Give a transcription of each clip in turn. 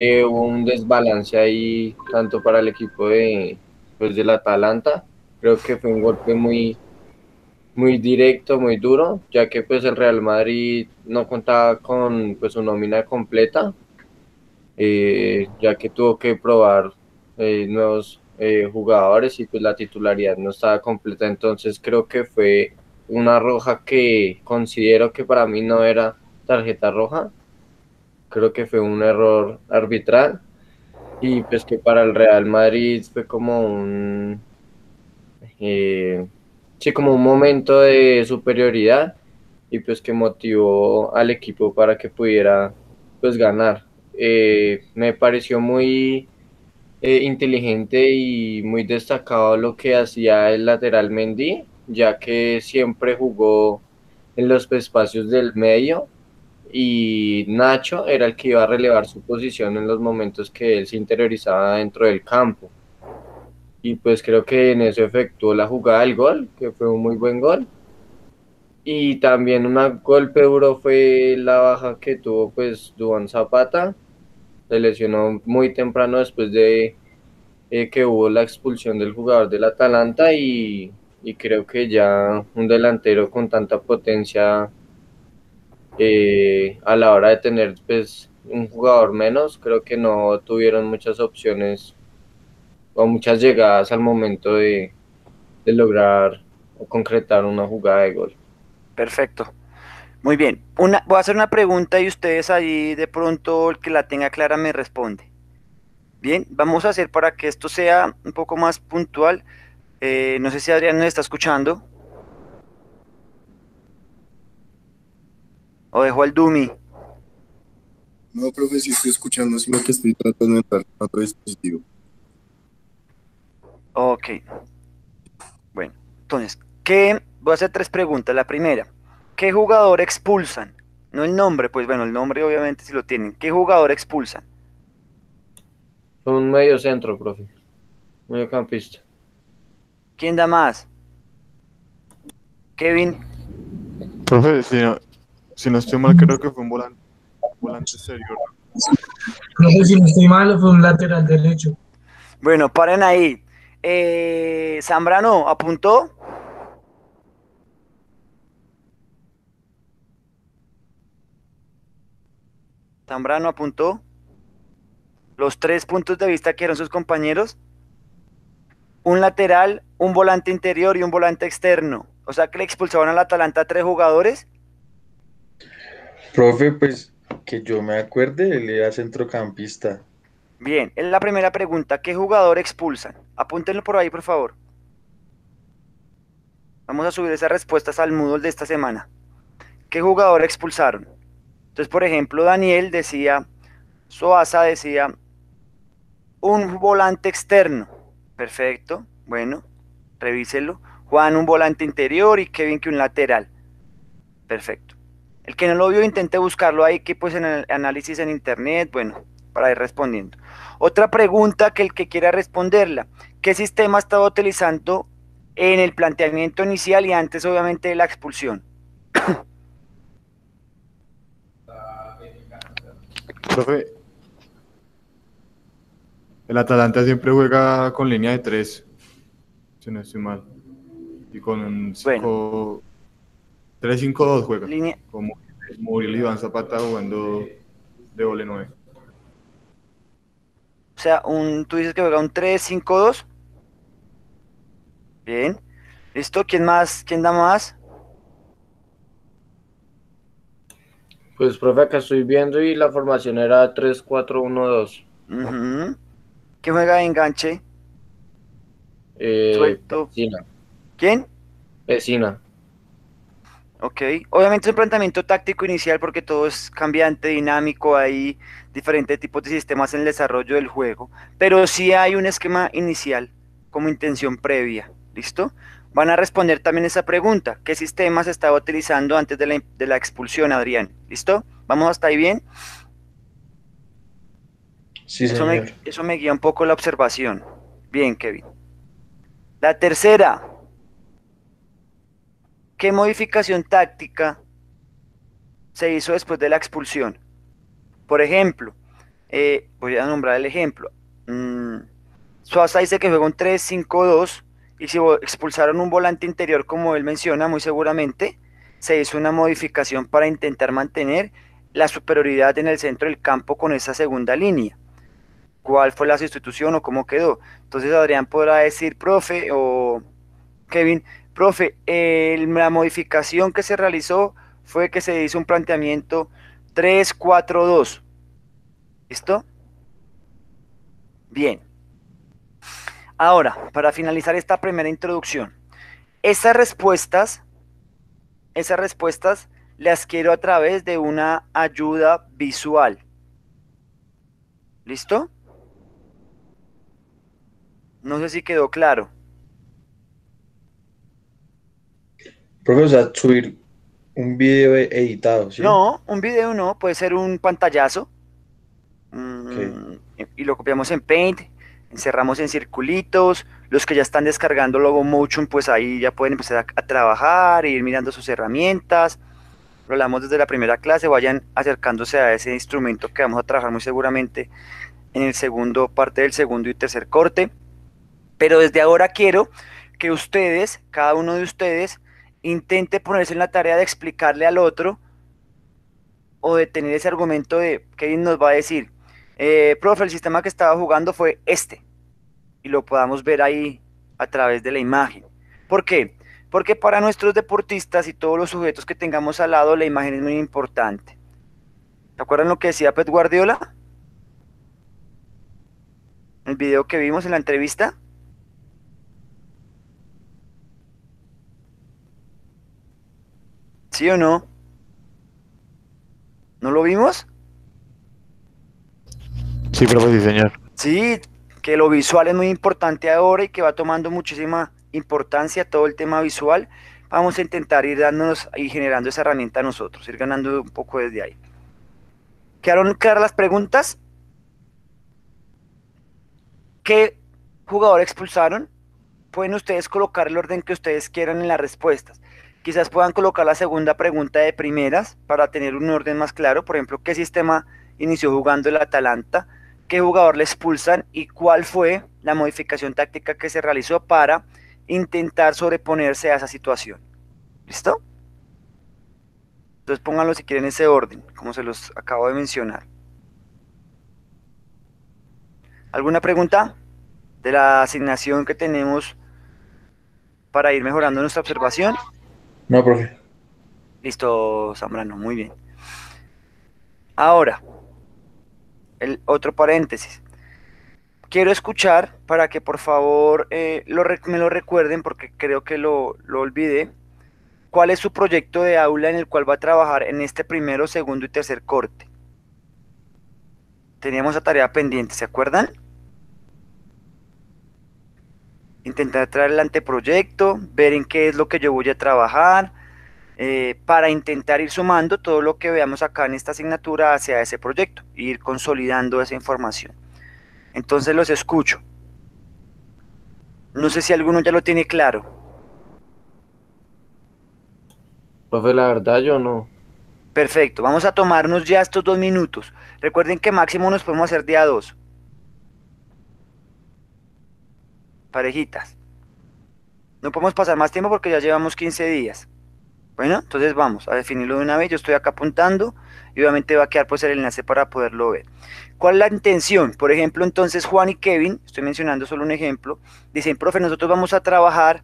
eh, hubo un desbalance ahí, tanto para el equipo de, pues, del Atalanta. Creo que fue un golpe muy, muy directo, muy duro, ya que pues el Real Madrid no contaba con pues su nómina completa, eh, ya que tuvo que probar eh, nuevos jugadores y pues la titularidad no estaba completa, entonces creo que fue una roja que considero que para mí no era tarjeta roja, creo que fue un error arbitral y pues que para el Real Madrid fue como un eh, sí como un momento de superioridad y pues que motivó al equipo para que pudiera pues ganar. Eh, me pareció muy eh, inteligente y muy destacado lo que hacía el lateral Mendy, ya que siempre jugó en los espacios del medio y Nacho era el que iba a relevar su posición en los momentos que él se interiorizaba dentro del campo. Y pues creo que en eso efectuó la jugada del gol, que fue un muy buen gol. Y también un golpe duro fue la baja que tuvo pues Duan Zapata, se lesionó muy temprano después de eh, que hubo la expulsión del jugador del Atalanta y, creo que ya un delantero con tanta potencia eh, a la hora de tener pues un jugador menos, creo que no tuvieron muchas opciones o muchas llegadas al momento de, lograr o concretar una jugada de gol. Perfecto. Muy bien, una, voy a hacer una pregunta y ustedes ahí de pronto el que la tenga clara me responde. Bien, vamos a hacer para que esto sea un poco más puntual. Eh, no sé si Adrián nos está escuchando. O dejo al Dumi. No, profe, sí estoy escuchando, sino que estoy tratando de entrar a otro dispositivo. Ok. Bueno, entonces, ¿qué? Voy a hacer tres preguntas. La primera, ¿Qué jugador expulsan? No el nombre, pues bueno, el nombre obviamente si lo tienen. ¿Qué jugador expulsan? Un medio centro, profe. Medio campista. ¿Quién da más? Kevin. Profe, si no, si no estoy mal, creo que fue un volante, volante exterior. Profe, si no estoy mal, fue un lateral derecho. Bueno, paren ahí. Eh, Zambrano, ¿apuntó? Zambrano apuntó los tres puntos de vista que eran sus compañeros. Un lateral, un volante interior y un volante externo. O sea que le expulsaban al Atalanta a tres jugadores. Profe, pues que yo me acuerde, él era centrocampista. Bien, es la primera pregunta. ¿Qué jugador expulsan? Apúntenlo por ahí, por favor. Vamos a subir esas respuestas al Moodle de esta semana. ¿Qué jugador expulsaron? Entonces, por ejemplo, Daniel decía, Soasa decía, un volante externo. Perfecto, bueno, revíselo. Juan, un volante interior y Kevin que un lateral. Perfecto. El que no lo vio, intenté buscarlo ahí, que pues en el análisis en internet, bueno, para ir respondiendo. Otra pregunta que el que quiera responderla, ¿qué sistema estaba utilizando en el planteamiento inicial y antes obviamente de la expulsión? Profe, el Atalanta siempre juega con línea de tres, si no estoy mal. Y con un 3-5-2 juega. Línea... Como Muriel Iván Zapata jugando de ole 9. O sea, un, tú dices que juega un 3-5-2. Bien. ¿Listo? ¿Quién más? ¿Quién da más? Pues, profe, acá estoy viendo y la formación era 3-4-1-2. ¿Qué juega de enganche? Eh, Vecina. ¿Quién? Vecina. Ok, obviamente es un planteamiento táctico inicial porque todo es cambiante, dinámico, hay diferentes tipos de sistemas en el desarrollo del juego, pero sí hay un esquema inicial como intención previa, ¿listo? Van a responder también esa pregunta. ¿Qué sistema se estaba utilizando antes de la, expulsión, Adrián? ¿Listo? ¿Vamos hasta ahí bien? Sí, eso señor. Me, eso me guía un poco la observación. Bien, Kevin. La tercera. ¿Qué modificación táctica se hizo después de la expulsión? Por ejemplo, eh, voy a nombrar el ejemplo. Mm, Suaza dice que juega un 3-5-2 y si expulsaron un volante interior como él menciona, muy seguramente, se hizo una modificación para intentar mantener la superioridad en el centro del campo con esa segunda línea. ¿Cuál fue la sustitución o cómo quedó? Entonces Adrián podrá decir, profe, o Kevin, profe, la modificación que se realizó fue que se hizo un planteamiento 3-4-2. ¿Listo? Bien. Ahora, para finalizar esta primera introducción, esas respuestas, esas respuestas las quiero a través de una ayuda visual. ¿Listo? No sé si quedó claro. Profe, o sea, subir un video editado, ¿sí? No, un video no, puede ser un pantallazo. Mm, y- Y lo copiamos en Paint, encerramos en circulitos. Los que ya están descargando Logo Motion, pues ahí ya pueden empezar a, a trabajar, e ir mirando sus herramientas. Lo hablamos desde la primera clase, vayan acercándose a ese instrumento que vamos a trabajar muy seguramente en el segundo, parte del segundo y tercer corte. Pero desde ahora quiero que ustedes, cada uno de ustedes, intente ponerse en la tarea de explicarle al otro o de tener ese argumento de Kevin nos va a decir, eh, profe, el sistema que estaba jugando fue este, y lo podamos ver ahí a través de la imagen. ¿Por qué? Porque para nuestros deportistas y todos los sujetos que tengamos al lado, la imagen es muy importante. ¿Se acuerdan lo que decía Pep Guardiola? El video que vimos en la entrevista. ¿Sí o no? ¿No lo vimos? Sí, profe, sí, señor. Sí, que lo visual es muy importante ahora y que va tomando muchísima importancia todo el tema visual. Vamos a intentar ir dándonos y generando esa herramienta nosotros, ir ganando un poco desde ahí. ¿Quedaron claras las preguntas? ¿Qué jugador expulsaron? Pueden ustedes colocar el orden que ustedes quieran en las respuestas. Quizás puedan colocar la segunda pregunta de primeras para tener un orden más claro. Por ejemplo, ¿qué sistema inició jugando el Atalanta? ¿Qué jugador le expulsan? ¿Y cuál fue la modificación táctica que se realizó para intentar sobreponerse a esa situación? ¿Listo? Entonces pónganlo si quieren ese orden, como se los acabo de mencionar. ¿Alguna pregunta de la asignación que tenemos para ir mejorando nuestra observación? No, profe. Listo, Zambrano, muy bien. Ahora, el otro paréntesis. Quiero escuchar para que por favor eh, me lo recuerden porque creo que lo, lo olvidé. ¿Cuál es su proyecto de aula en el cual va a trabajar en este primero, segundo y tercer corte? Teníamos esa tarea pendiente, ¿se acuerdan? Intentar traer el anteproyecto, ver en qué es lo que yo voy a trabajar, eh, para intentar ir sumando todo lo que veamos acá en esta asignatura hacia ese proyecto, e ir consolidando esa información. Entonces los escucho. No sé si alguno ya lo tiene claro. Profe, la verdad yo no. Perfecto, vamos a tomarnos ya estos dos minutos. Recuerden que máximo nos podemos hacer día dos. Parejitas. No podemos pasar más tiempo porque ya llevamos 15 días. Bueno, entonces vamos a definirlo de una vez. Yo estoy acá apuntando y obviamente va a quedar pues el enlace para poderlo ver. ¿Cuál es la intención? Por ejemplo, entonces Juan y Kevin, estoy mencionando solo un ejemplo, dicen, profe, nosotros vamos a trabajar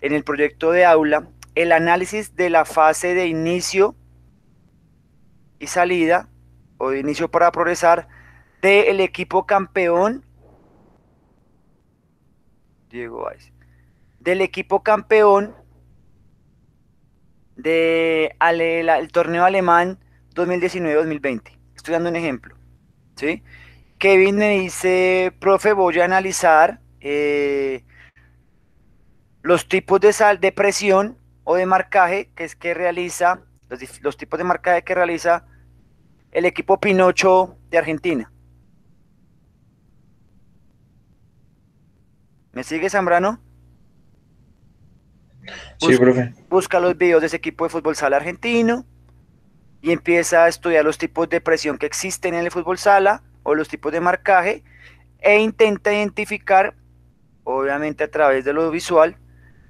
en el proyecto de aula el análisis de la fase de inicio y salida o de inicio para progresar del equipo campeón Diego Valls, del equipo campeón de ale- la- el torneo alemán 2019-2020. Estoy dando un ejemplo. ¿sí? Kevin me dice, profe, voy a analizar eh, los tipos de sal de presión o de marcaje que es que realiza, los, los tipos de marcaje que realiza el equipo Pinocho de Argentina. ¿Me sigue Zambrano? Sí, Bus- profe. busca los videos de ese equipo de fútbol sala argentino y empieza a estudiar los tipos de presión que existen en el fútbol sala o los tipos de marcaje e intenta identificar, obviamente a través de lo visual,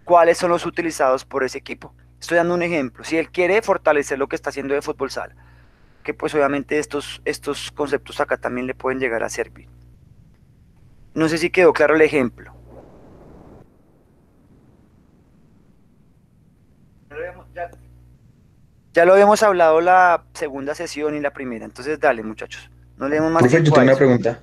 cuáles son los utilizados por ese equipo. Estoy dando un ejemplo. Si él quiere fortalecer lo que está haciendo de fútbol sala, que pues obviamente estos, estos conceptos acá también le pueden llegar a servir. No sé si quedó claro el ejemplo. Ya, ya lo habíamos hablado la segunda sesión y la primera, entonces dale muchachos. No le demos más Profe, yo tiempo a tengo una pregunta.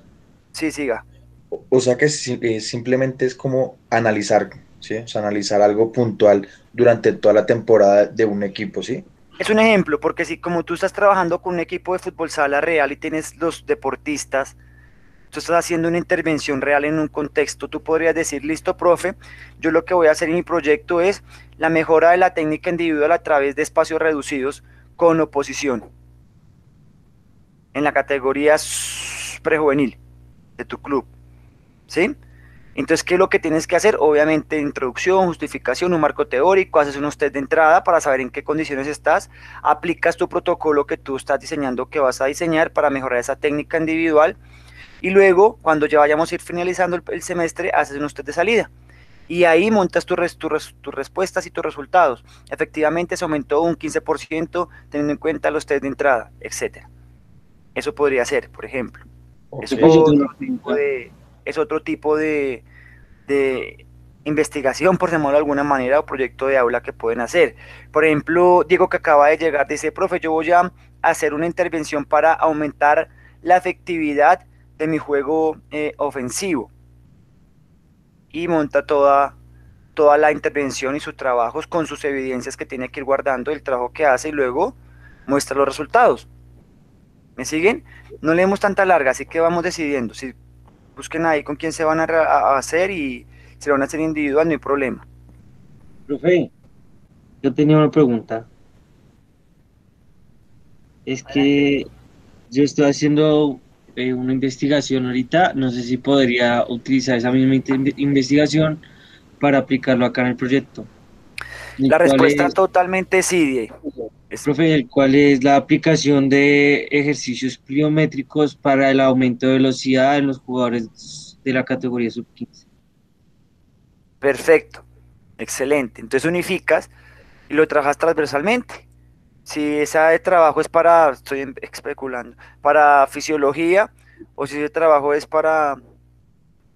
Sí, siga. O- O sea que eh, simplemente es como analizar, ¿sí? O sea, analizar algo puntual durante toda la temporada de un equipo, ¿sí? Es un ejemplo, porque si como tú estás trabajando con un equipo de fútbol sala real y tienes los deportistas, tú estás haciendo una intervención real en un contexto, tú podrías decir, listo, profe, yo lo que voy a hacer en mi proyecto es la mejora de la técnica individual a través de espacios reducidos con oposición en la categoría prejuvenil de tu club, ¿sí? Entonces, ¿qué es lo que tienes que hacer? Obviamente, introducción, justificación, un marco teórico, haces unos test de entrada para saber en qué condiciones estás, aplicas tu protocolo que tú estás diseñando, que vas a diseñar para mejorar esa técnica individual, y luego, cuando ya vayamos a ir finalizando el, el semestre, haces unos test de salida. Y ahí montas tu res- tu res- tus respuestas y tus resultados. Efectivamente, se aumentó un 15% teniendo en cuenta los test de entrada, etcétera. Eso podría ser, por ejemplo. Otro tipo de, es otro tipo de, de investigación, por llamarlo de alguna manera, o proyecto de aula que pueden hacer. Por ejemplo, Diego que acaba de llegar dice, profe, yo voy a hacer una intervención para aumentar la efectividad de mi juego eh, ofensivo. Y monta toda, toda la intervención y sus trabajos con sus evidencias que tiene que ir guardando del trabajo que hace y luego muestra los resultados. ¿Me siguen? No leemos tanta larga, así que vamos decidiendo. Si busquen ahí con quién se van a, hacer y lo van a hacer individual, no hay problema. Profe, yo tenía una pregunta. Es que yo estoy haciendo eh, una investigación ahorita, no sé si podría utilizar esa misma investigación para aplicarlo acá en el proyecto. El La cual respuesta es- totalmente sí, Profe, ¿cuál es la aplicación de ejercicios pliométricos para el aumento de velocidad en los jugadores de la categoría sub-15? Perfecto, excelente. Entonces unificas y lo trabajas transversalmente. Si ese trabajo es para, estoy especulando, para fisiología o si ese trabajo es para...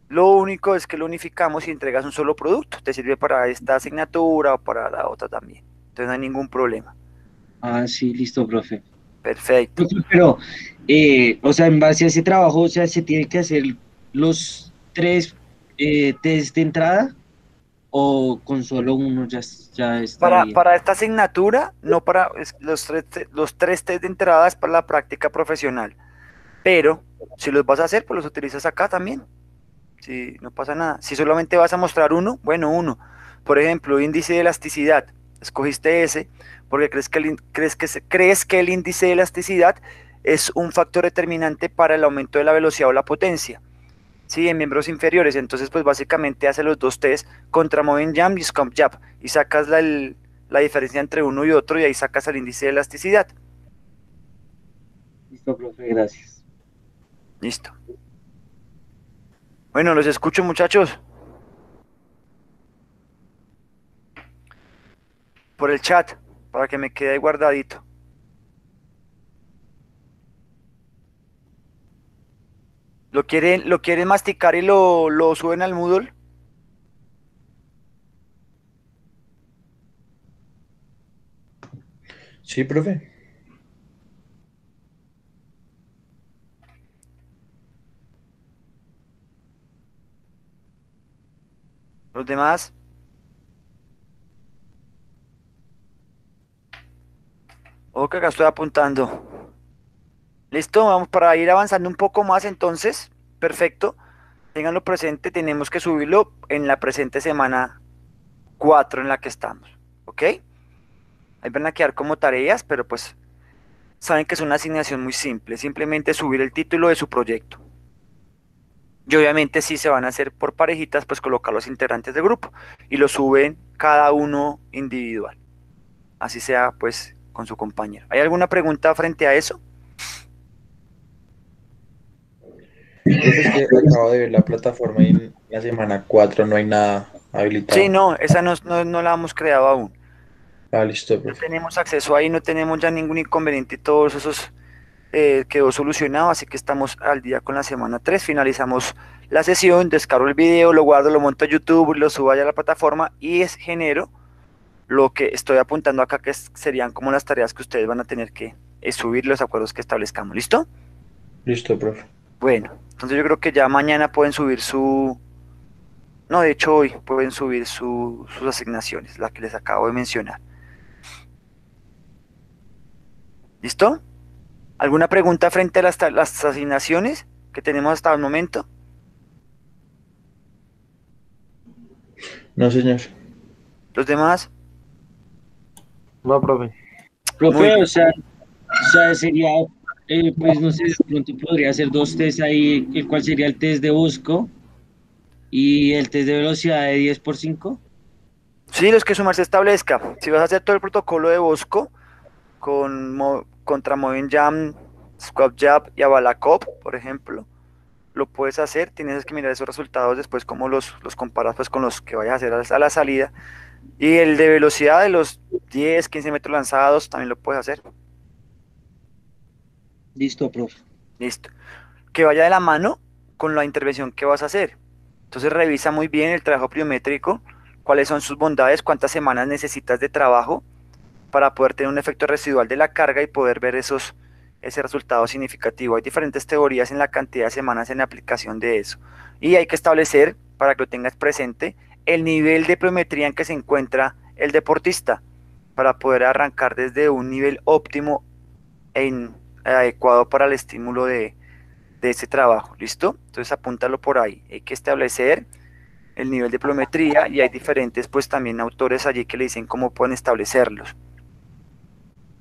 Lo único es que lo unificamos y entregas un solo producto. Te sirve para esta asignatura o para la otra también. Entonces no hay ningún problema. Ah, sí, listo, profe. Perfecto. Pero, eh, o sea, en base a ese trabajo, o sea, se tiene que hacer los tres eh, test de entrada o con solo uno ya, ya está Para, bien? para esta asignatura, no para los tres, los tres test de entrada es para la práctica profesional. Pero si los vas a hacer, pues los utilizas acá también. Si no pasa nada. Si solamente vas a mostrar uno, bueno, uno. Por ejemplo, índice de elasticidad. Escogiste ese porque crees que el, crees que, crees que el índice de elasticidad es un factor determinante para el aumento de la velocidad o la potencia. Sí, en miembros inferiores. Entonces, pues básicamente hace los dos test contra Moving Jump y Scump Jump y sacas la, el- la diferencia entre uno y otro y ahí sacas el índice de elasticidad. Listo, profe, gracias. Listo. Bueno, los escucho muchachos. Por el chat, para que me quede guardadito. ¿Lo quieren, lo quieren masticar y lo, lo suben al Moodle? Sí, profe. Los demás. Ok, acá estoy apuntando. Listo, vamos para ir avanzando un poco más entonces. Perfecto. Ténganlo presente, tenemos que subirlo en la presente semana 4 en la que estamos. ¿Ok? Ahí van a quedar como tareas, pero pues saben que es una asignación muy simple. Simplemente subir el título de su proyecto. Y obviamente si se van a hacer por parejitas, pues colocar los integrantes del grupo y lo suben cada uno individual. Así sea pues con su compañero. ¿Hay alguna pregunta frente a eso? Profe, es que acabo de ver la plataforma y en la semana 4 no hay nada habilitado. Sí, no, esa no, no, no la hemos creado aún. Ah, listo, No profe. tenemos acceso ahí, no tenemos ya ningún inconveniente y todos esos eh, quedó solucionado, así que estamos al día con la semana 3. Finalizamos la sesión, descargo el video, lo guardo, lo monto a YouTube, lo subo allá a la plataforma y es genero lo que estoy apuntando acá, que es- serían como las tareas que ustedes van a tener que eh, subir los acuerdos que establezcamos. ¿Listo? Listo, profe. Bueno, entonces yo creo que ya mañana pueden subir su... No, de hecho hoy pueden subir su- sus asignaciones, la que les acabo de mencionar. ¿Listo? ¿Alguna pregunta frente a las, las asignaciones que tenemos hasta el momento? No, señor. ¿Los demás? No, profe. Profe, o sea, o sea, sería, eh, pues no sé, de pronto podría hacer dos test ahí, el cual sería el test de Bosco y el test de velocidad de 10 por 5. Sí, los que su merced establezca. Si vas a hacer todo el protocolo de Bosco con contra Moving Jam, Squad Jab y Abalacop, por ejemplo, lo puedes hacer. Tienes que mirar esos resultados después, cómo los, los comparas pues, con los que vayas a hacer a la salida. Y el de velocidad de los 10, 15 metros lanzados también lo puedes hacer. Listo, profe. Listo. Que vaya de la mano con la intervención que vas a hacer. Entonces revisa muy bien el trabajo pliométrico, cuáles son sus bondades, cuántas semanas necesitas de trabajo para poder tener un efecto residual de la carga y poder ver esos, ese resultado significativo. Hay diferentes teorías en la cantidad de semanas en la aplicación de eso. Y hay que establecer, para que lo tengas presente, el nivel de pliometría en que se encuentra el deportista para poder arrancar desde un nivel óptimo en, adecuado para el estímulo de, de ese trabajo. ¿Listo? Entonces apúntalo por ahí. Hay que establecer el nivel de pliometría y hay diferentes, pues también autores allí que le dicen cómo pueden establecerlos.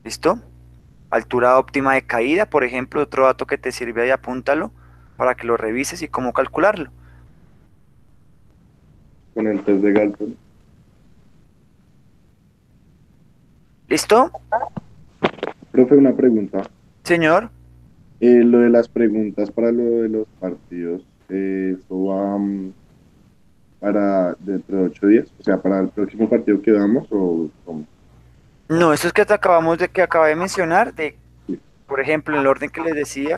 ¿Listo? Altura óptima de caída, por ejemplo, otro dato que te sirve ahí, apúntalo para que lo revises y cómo calcularlo. Con el test de Galton. ¿Listo? Profe, una pregunta. Señor. Eh, lo de las preguntas para lo de los partidos, eh, ¿eso va mm, para dentro de ocho días? O sea, para el próximo partido que damos o cómo? No, eso es que te acabamos de que acabé de mencionar, de, por ejemplo, en el orden que les decía,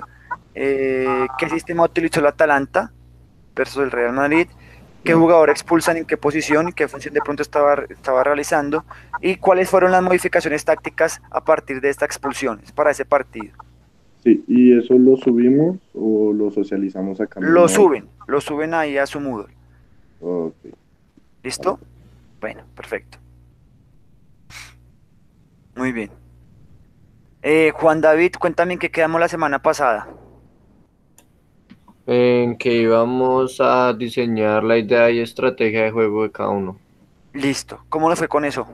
eh, qué sistema utilizó el Atalanta versus el Real Madrid, qué jugador expulsan en qué posición y qué función de pronto estaba, estaba realizando, y cuáles fueron las modificaciones tácticas a partir de esta expulsión para ese partido. Sí, ¿y eso lo subimos o lo socializamos acá? Lo suben, lo suben ahí a su Moodle. Ok. ¿Listo? Bueno, perfecto. Muy bien. Eh, Juan David, cuéntame en qué quedamos la semana pasada. En que íbamos a diseñar la idea y estrategia de juego de cada uno. Listo. ¿Cómo nos fue con eso?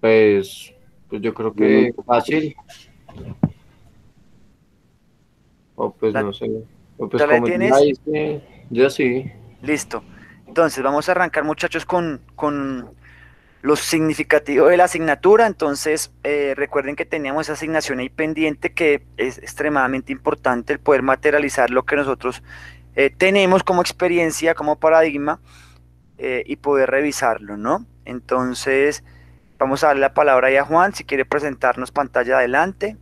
Pues, pues yo creo que fácil. O pues ¿La- no sé. O pues ¿ya la como tienes? ya hice, yo sí. Listo. Entonces, vamos a arrancar, muchachos, con, con lo significativo de la asignatura. Entonces, eh, recuerden que teníamos esa asignación ahí pendiente que es extremadamente importante el poder materializar lo que nosotros eh, tenemos como experiencia, como paradigma eh, y poder revisarlo, ¿no? Entonces, vamos a darle la palabra ahí a Juan, si quiere presentarnos pantalla adelante.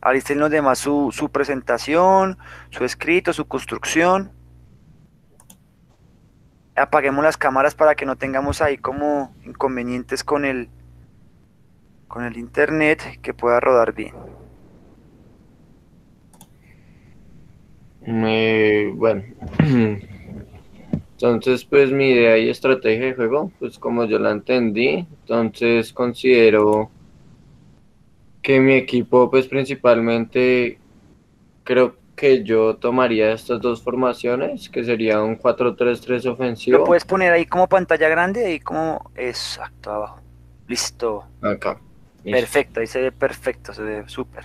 Alisten los demás su, su presentación, su escrito, su construcción. Apaguemos las cámaras para que no tengamos ahí como inconvenientes con el, con el internet, que pueda rodar bien. Bueno, entonces pues mi idea y estrategia de juego, pues como yo la entendí, entonces considero que mi equipo pues principalmente creo que yo tomaría estas dos formaciones, que sería un 4-3-3 Lo ofensivo puedes poner ahí como pantalla grande, ahí como exacto abajo. Listo. acá. Listo. Perfecto, ahí se ve perfecto, se ve súper.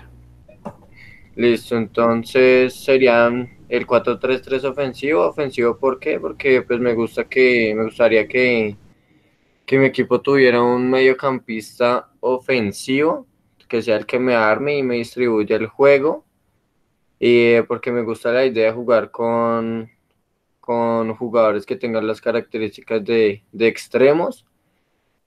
Listo, entonces serían el 4-3-3 ofensivo. Ofensivo, ¿por qué? Porque pues me gusta que, me gustaría que, que mi equipo tuviera un mediocampista ofensivo, que sea el que me arme y me distribuya el juego. Y porque me gusta la idea de jugar con, con jugadores que tengan las características de, de extremos.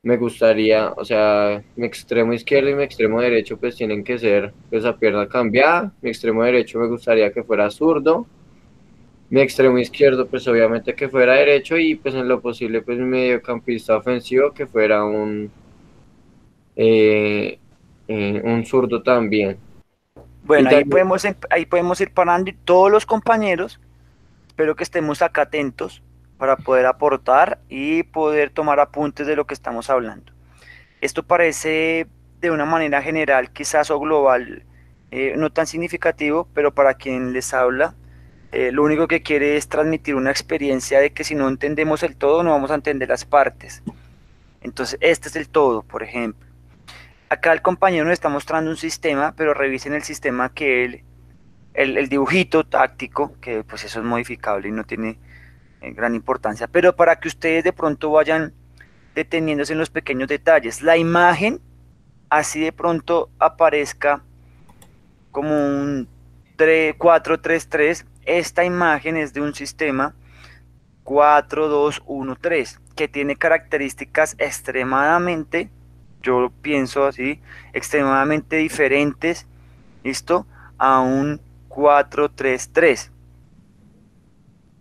Me gustaría, o sea, mi extremo izquierdo y mi extremo derecho pues tienen que ser pues a pierna cambiada. Mi extremo derecho me gustaría que fuera zurdo. Mi extremo izquierdo pues obviamente que fuera derecho y pues en lo posible pues mi mediocampista ofensivo que fuera un, eh, eh, un zurdo también. Bueno, ahí podemos, em- ahí podemos ir parando y todos los compañeros, espero que estemos acá atentos para poder aportar y poder tomar apuntes de lo que estamos hablando. Esto parece de una manera general, quizás o global, eh, no tan significativo, pero para quien les habla, eh, lo único que quiere es transmitir una experiencia de que si no entendemos el todo, no vamos a entender las partes. Entonces, este es el todo, por ejemplo. Acá el compañero nos está mostrando un sistema, pero revisen el sistema que él, el, el dibujito táctico, que pues eso es modificable y no tiene eh, gran importancia, pero para que ustedes de pronto vayan deteniéndose en los pequeños detalles. La imagen así de pronto aparezca como un 4-3-3. Esta imagen es de un sistema 4-2-1-3 que tiene características extremadamente, yo pienso así, extremadamente diferentes, ¿listo? A un 4-3-3.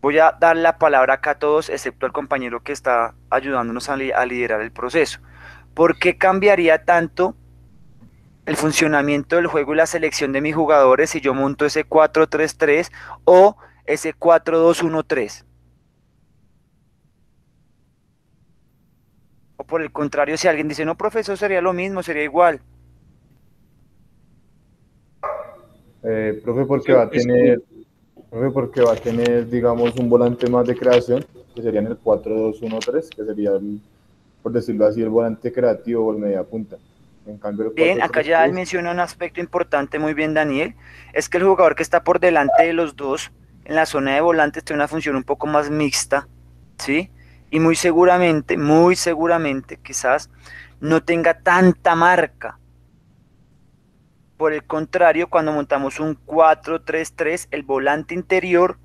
Voy a dar la palabra acá a todos, excepto al compañero que está ayudándonos a, li- a liderar el proceso. ¿Por qué cambiaría tanto el funcionamiento del juego y la selección de mis jugadores si yo monto ese 4-3-3 o ese 4-2-1-3? O por el contrario, si alguien dice, no, profesor, sería lo mismo, sería igual. Eh, profe, porque va a tener, profe, porque va a tener, digamos, un volante más de creación, que sería en el 4-2-1-3, que sería, el- por decirlo así, el volante creativo o el media punta. En cambio, el Bien, acá ya él 4-3-3, menciona un aspecto importante, muy bien Daniel, es que el jugador que está por delante de los dos en la zona de volantes tiene una función un poco más mixta, ¿sí? Y muy seguramente, muy seguramente, quizás no tenga tanta marca. Por el contrario, cuando montamos un 4-3-3, el volante interior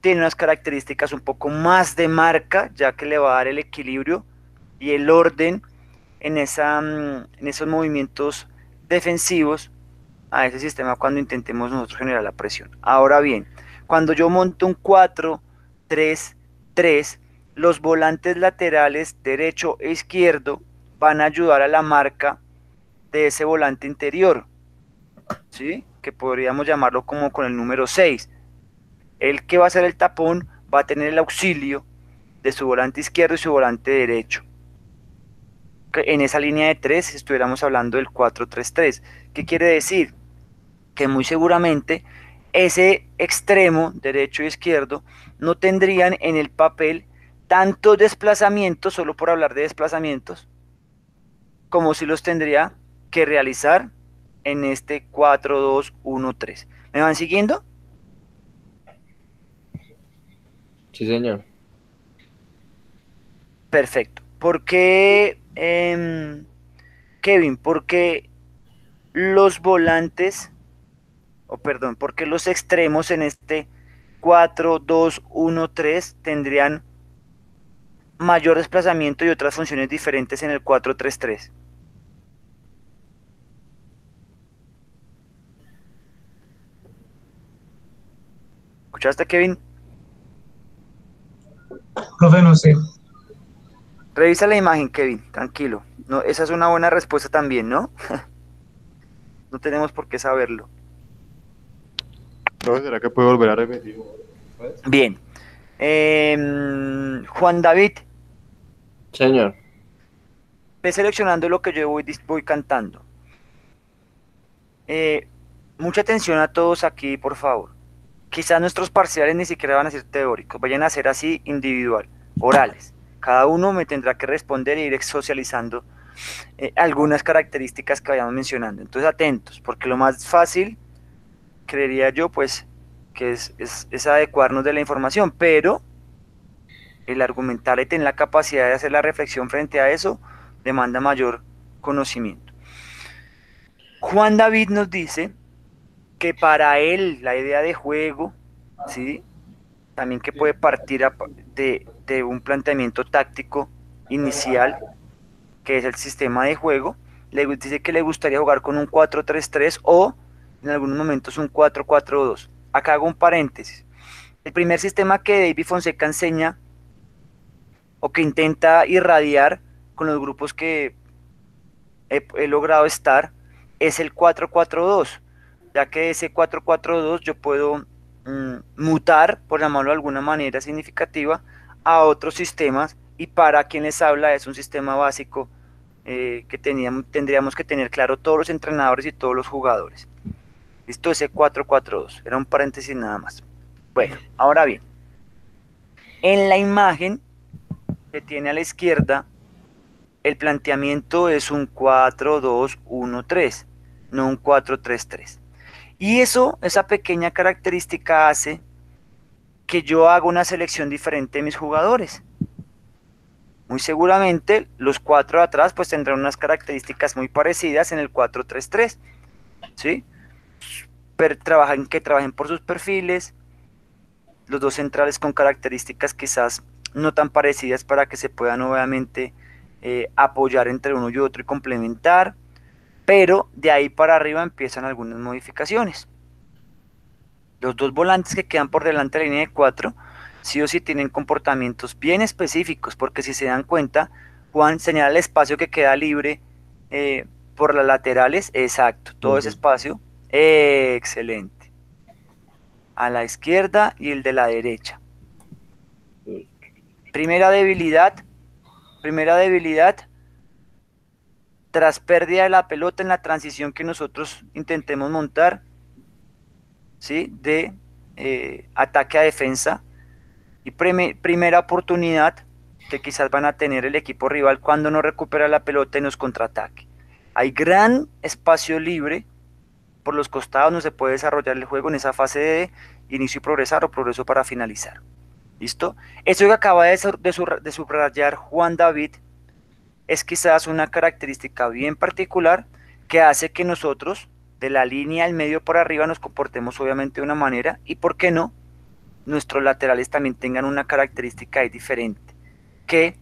tiene unas características un poco más de marca, ya que le va a dar el equilibrio y el orden en, esa, mm, en esos movimientos defensivos a ese sistema cuando intentemos nosotros generar la presión. Ahora bien, cuando yo monto un 4-3-3, los volantes laterales derecho e izquierdo van a ayudar a la marca de ese volante interior, ¿sí? Que podríamos llamarlo como con el número 6. El que va a ser el tapón va a tener el auxilio de su volante izquierdo y su volante derecho en esa línea de 3 estuviéramos hablando del 4-3-3. ¿Qué quiere decir? Que muy seguramente ese extremo derecho e izquierdo no tendrían en el papel tantos desplazamientos, solo por hablar de desplazamientos, como si los tendría que realizar en este 4-2-1-3. ¿Me van siguiendo? Sí, señor. Perfecto. ¿Por qué, em, Kevin? Porque los volantes, o perdón, porque los extremos en este 4-2-1-3 tendrían mayor desplazamiento y otras funciones diferentes en el 4-3-3. ¿Escuchaste, Kevin? Profe, no sé. Revisa la imagen, Kevin, tranquilo. No, esa es una buena respuesta también, ¿no? no tenemos por qué saberlo. ¿Será que puede volver a repetir? Bien. Em, Juan David, Señor. ve seleccionando lo que yo voy cantando. Eh, mucha atención a todos aquí, por favor. Quizás nuestros parciales ni siquiera van a ser teóricos, vayan a ser así individual, orales. Cada uno me tendrá que responder e ir socializando eh, algunas características que vayamos mencionando. Entonces, atentos, porque lo más fácil, creería yo, pues, que es, es, es adecuarnos de la información, pero el argumentar y tener la capacidad de hacer la reflexión frente a eso demanda mayor conocimiento. Juan David nos dice que para él la idea de juego, ¿sí? también que puede partir de, de un planteamiento táctico inicial, que es el sistema de juego, le dice que le gustaría jugar con un 4-3-3 o en algunos momentos un 4-4-2. Acá hago un paréntesis. El primer sistema que David Fonseca enseña o que intenta irradiar con los grupos que he, logrado estar es el 4-4-2, ya que ese 4-4-2 yo puedo mm, mutar, por llamarlo de alguna manera significativa, a otros sistemas y para quien les habla es un sistema básico eh, que teníamos, tendríamos que tener claro todos los entrenadores y todos los jugadores. Listo, ese 4-4-2, era un paréntesis nada más. Bueno, ahora bien, en la imagen que tiene a la izquierda, el planteamiento es un 4-2-1-3, no un 4-3-3. Y eso, esa pequeña característica hace que yo haga una selección diferente de mis jugadores. Muy seguramente los cuatro de atrás pues tendrán unas características muy parecidas en el 4-3-3, ¿sí? Per- trabajan, que trabajen por sus perfiles, los dos centrales con características quizás no tan parecidas para que se puedan obviamente eh, apoyar entre uno y otro y complementar, pero de ahí para arriba empiezan algunas modificaciones. Los dos volantes que quedan por delante de la línea de cuatro, sí o sí tienen comportamientos bien específicos, porque si se dan cuenta, Juan señala el espacio que queda libre eh, por las laterales, exacto, todo ese espacio, excelente. A la izquierda y el de la derecha. Primera debilidad, primera debilidad, tras pérdida de la pelota en la transición que nosotros intentemos montar, ¿sí? De eh, ataque a defensa. Y prime- primera oportunidad que quizás van a tener el equipo rival cuando no recupera la pelota y nos contraataque. Hay gran espacio libre por los costados, no se puede desarrollar el juego en esa fase de inicio y progresar o progreso para finalizar. ¿Listo? Eso que acaba de, de subrayar Juan David es quizás una característica bien particular que hace que nosotros, de la línea al medio por arriba, nos comportemos obviamente de una manera y, ¿por qué no? Nuestros laterales también tengan una característica diferente, que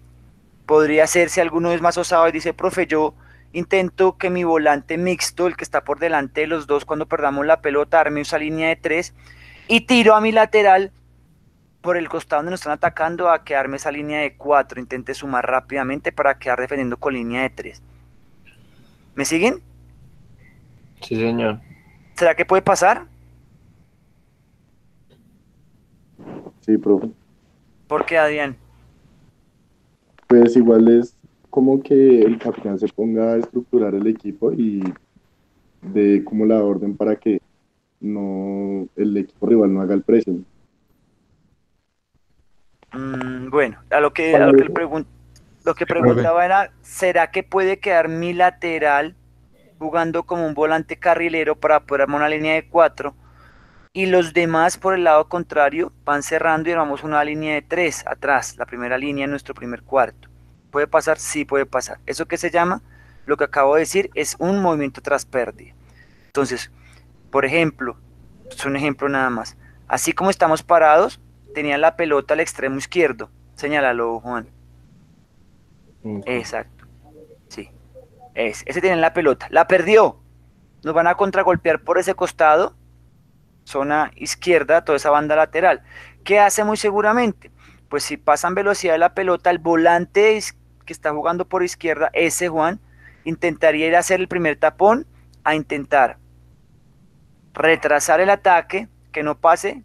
podría ser si alguno es más osado y dice, profe, yo intento que mi volante mixto, el que está por delante de los dos cuando perdamos la pelota, arme esa línea de tres y tiro a mi lateral por el costado donde nos están atacando a quedarme esa línea de 4, intente sumar rápidamente para quedar defendiendo con línea de 3. ¿Me siguen? Sí, señor. ¿Será que puede pasar? Sí, profe. Porque Adrián, Pues igual es como que el capitán se ponga a estructurar el equipo y de como la orden para que no el equipo rival no haga el pressing. mm, bueno, a lo que, a lo que, pregun- lo que preguntaba era, ¿será que puede quedar mi lateral jugando como un volante carrilero para poder armar una línea de 4? Y los demás por el lado contrario van cerrando y armamos una línea de 3 atrás, la primera línea en nuestro primer cuarto. ¿Puede pasar? Sí, puede pasar. ¿Eso qué se llama? Lo que acabo de decir es un movimiento tras pérdida. Entonces, por ejemplo, es un ejemplo nada más. Así como estamos parados, tenía la pelota al extremo izquierdo. Señálalo, Juan. Exacto. Sí. Es, ese tiene la pelota. La perdió. Nos van a contragolpear por ese costado, zona izquierda, toda esa banda lateral. ¿Qué hace muy seguramente? Pues si pasan velocidad de la pelota, el volante is- que está jugando por izquierda, ese Juan, intentaría ir a hacer el primer tapón, a intentar retrasar el ataque, que no pase,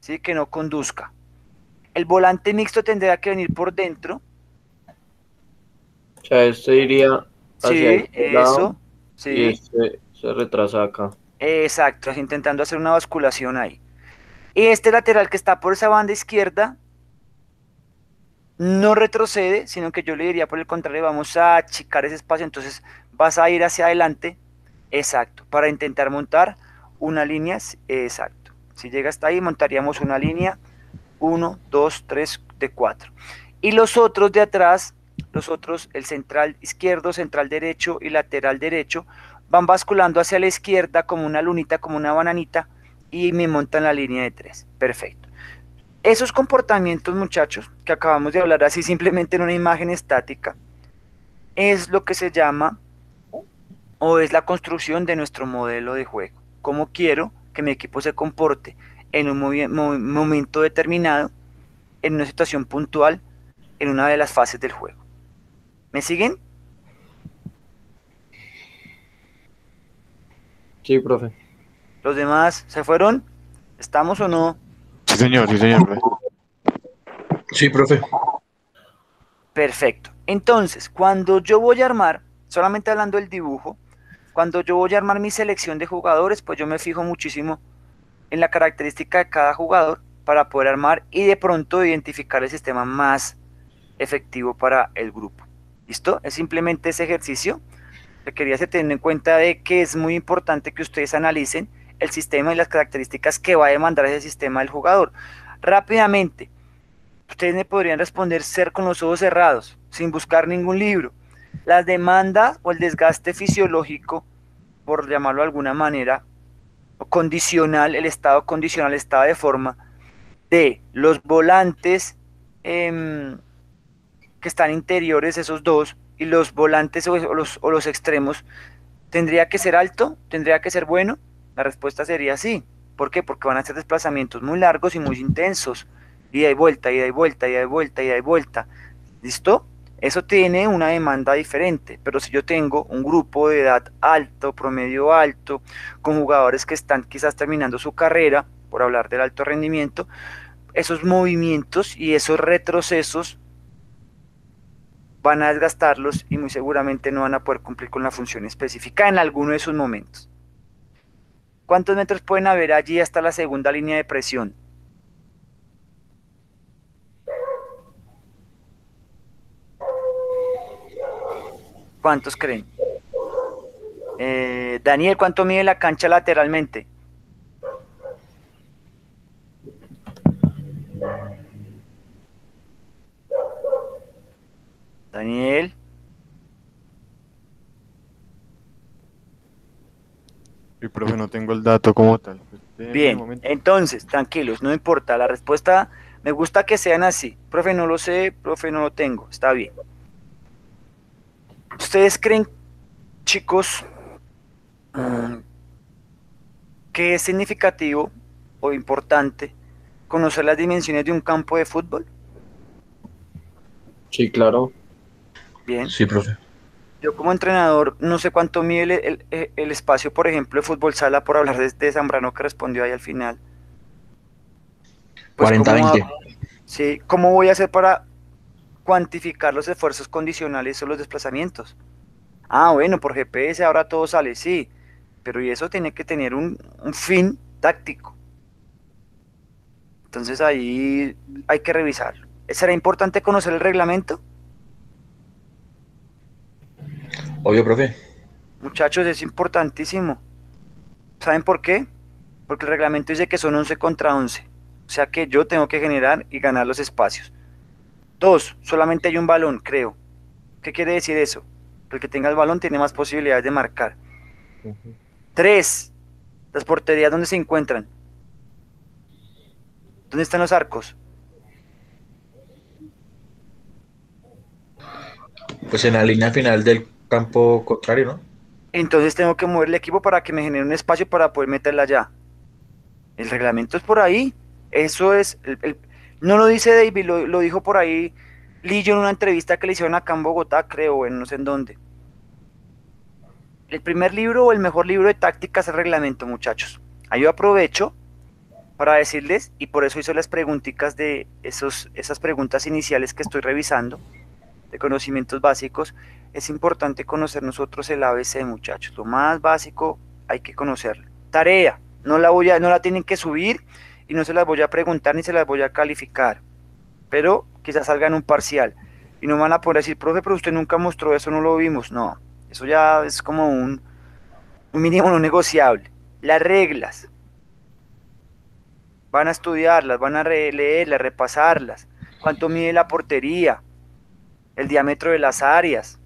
¿sí? que no conduzca. El volante mixto tendría que venir por dentro, O sea, este iría hacia Sí, este lado eso. y Sí, este se retrasa acá. exacto, intentando hacer una basculación ahí. Y este lateral que está por esa banda izquierda no retrocede, sino que yo le diría por el contrario, vamos a achicar ese espacio, entonces vas a ir hacia adelante, exacto, para intentar montar una línea, exacto. Si llega hasta ahí, montaríamos una línea 1, 2, 3, de 4. Y los otros de atrás, los otros, el central izquierdo, central derecho y lateral derecho, van basculando hacia la izquierda como una lunita, como una bananita, y me montan la línea de tres. Perfecto. Esos comportamientos, muchachos, que acabamos de hablar así simplemente en una imagen estática, es lo que se llama o es la construcción de nuestro modelo de juego. ¿Cómo quiero que mi equipo se comporte en un momento determinado, en una situación puntual, en una de las fases del juego? ¿Me siguen? Sí, profe. ¿Los demás se fueron? ¿Estamos o no? Sí, señor, sí, señor. profe. Sí, profe. Perfecto. Entonces, cuando yo voy a armar, solamente hablando del dibujo, cuando yo voy a armar mi selección de jugadores, pues yo me fijo muchísimo en la característica de cada jugador para poder armar y de pronto identificar el sistema más efectivo para el grupo. ¿Listo? Es simplemente ese ejercicio que quería hacer teniendo en cuenta de que es muy importante que ustedes analicen el sistema y las características que va a demandar ese sistema del jugador. Rápidamente, ustedes me podrían responder ser con los ojos cerrados, sin buscar ningún libro. Las demandas o el desgaste fisiológico, por llamarlo de alguna manera, o condicional, el estado condicional, el estado de forma de los volantes em, que están interiores, esos dos, y los volantes o los, o los extremos, ¿tendría que ser alto? ¿Tendría que ser bueno? La respuesta sería sí. ¿Por qué? Porque van a ser desplazamientos muy largos y muy intensos. Ida y vuelta, ida y vuelta, ida y vuelta, ida y vuelta. ¿Listo? Eso tiene una demanda diferente, pero si yo tengo un grupo de edad alto, promedio alto, con jugadores que están quizás terminando su carrera, por hablar del alto rendimiento, esos movimientos y esos retrocesos van a desgastarlos y muy seguramente no van a poder cumplir con la función específica en alguno de sus momentos. ¿Cuántos metros pueden haber allí hasta la segunda línea de presión? ¿Cuántos creen? Eh, Daniel, ¿cuánto mide la cancha lateralmente? Daniel. Sí, profe, no tengo el dato como tal. El Bien, entonces, tranquilos, no importa. La respuesta, me gusta que sean así. Profe, no lo sé, profe, no lo tengo. Está bien. ¿Ustedes creen, chicos, mm, que es significativo o importante conocer las dimensiones de un campo de fútbol? Sí, claro. Bien. Sí, profe. Yo como entrenador no sé cuánto mide el, el- el- espacio, por ejemplo, de fútbol sala, por hablar de, de Zambrano que respondió ahí al final. Pues, ¿cómo 40-20. hago? Sí, ¿cómo voy a hacer para cuantificar los esfuerzos condicionales o los desplazamientos? Ah, bueno, por GPS ahora todo sale, sí, pero y eso tiene que tener un, un fin táctico. Entonces ahí hay que revisarlo. ¿Será importante conocer el reglamento? Obvio, profe. Muchachos, es importantísimo. ¿Saben por qué? Porque el reglamento dice que son 11 contra 11. O sea que yo tengo que generar y ganar los espacios. Dos, solamente hay un balón, creo. ¿Qué quiere decir eso? Que el que tenga el balón tiene más posibilidades de marcar. Tres, las porterías donde se encuentran. ¿Dónde están los arcos? Pues en la línea final del campo contrario, ¿no? Entonces tengo que mover el equipo para que me genere un espacio para poder meterla allá. El reglamento es por ahí. Eso es. no lo dice David, lo, dijo por ahí Lillo en una entrevista que le hicieron acá en Bogotá, creo, en no sé en dónde. El primer libro o el mejor libro de tácticas es el reglamento, muchachos. Ahí yo aprovecho para decirles, y por eso hice las preguntitas de esos, esas preguntas iniciales que estoy revisando, de conocimientos básicos, es importante conocer nosotros el ABC, muchachos. Lo más básico hay que conocerlo. Tarea, no la voy a, no la tienen que subir y no se las voy a preguntar ni se las voy a calificar. Pero quizás salga en un parcial. Y no van a poder decir, profe, pero usted nunca mostró eso, no lo vimos. No, eso ya es como un, un mínimo no negociable. Las reglas. Van a estudiarlas, van a leerlas, repasarlas. ¿Cuánto mide la portería? El diámetro de las áreas.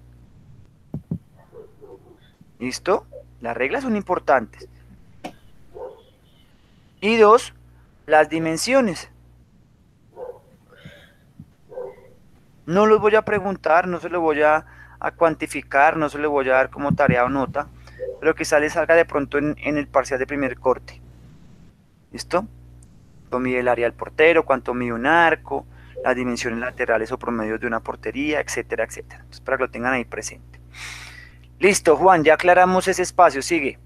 ¿Listo? Las reglas son importantes. Y dos, las dimensiones. No los voy a preguntar, no se los voy a, a cuantificar, no se los voy a dar como tarea o nota, pero quizá les salga de pronto en, el parcial de primer corte. ¿Listo? Cuánto mide el área del portero, cuánto mide un arco, las dimensiones laterales o promedios de una portería, etcétera, etcétera. Entonces, para que lo tengan ahí presente. Listo, Juan, ya aclaramos ese espacio, sigue.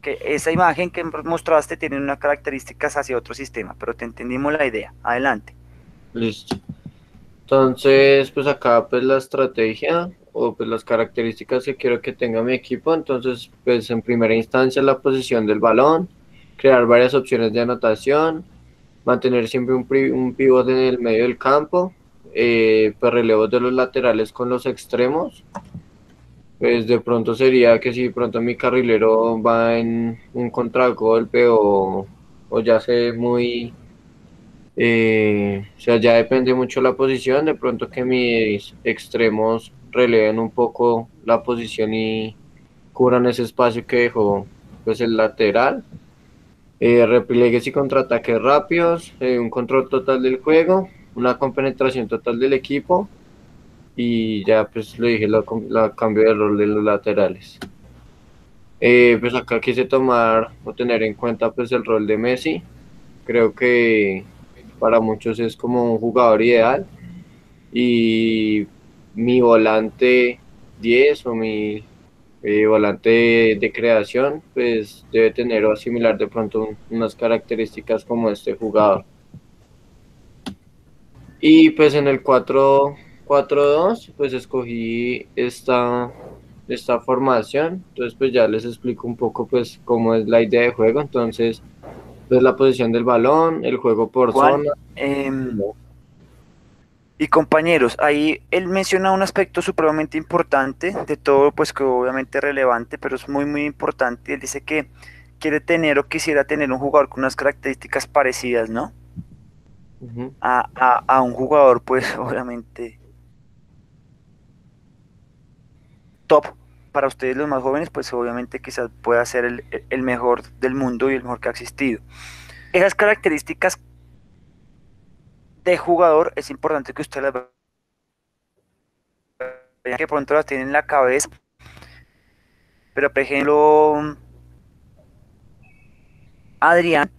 Que esa imagen que mostraste tiene unas características hacia otro sistema, pero te entendimos la idea. Adelante. Listo. Entonces, pues acá pues la estrategia o pues las características que quiero que tenga mi equipo. Entonces, pues en primera instancia la posición del balón, crear varias opciones de anotación, mantener siempre un, un pivot en el medio del campo, eh, pues relevos de los laterales con los extremos. Pues de pronto sería que si pronto mi carrilero va en un contragolpe o, o ya se muy eh, o sea, ya depende mucho la posición, de pronto que mis extremos releven un poco la posición y cubran ese espacio que dejó pues el lateral. Eh, repliegues y contraataques rápidos, eh, un control total del juego, una compenetración total del equipo y ya pues lo dije, la, la cambio de rol de los laterales. Eh, pues acá quise tomar o tener en cuenta pues el rol de Messi. Creo que para muchos es como un jugador ideal. Y mi volante 10 o mi eh, volante de, creación, pues debe tener o asimilar de pronto un- unas características como este jugador. Y pues en el 4-4-2, pues escogí esta, esta formación. Entonces pues ya les explico un poco pues cómo es la idea de juego. Entonces, pues la posición del balón, el juego por Juan, zona. em, y compañeros, ahí él menciona un aspecto supremamente importante, de todo, pues que obviamente es relevante, pero es muy, muy importante. Él dice que quiere tener o quisiera tener un jugador con unas características parecidas, ¿no? A, a- a un jugador, pues obviamente top. Para ustedes los más jóvenes, pues obviamente quizás pueda ser el, mejor del mundo y el mejor que ha existido. Esas características de jugador es importante que ustedes las vean que pronto las tienen en la cabeza. Pero por ejemplo, Adrián,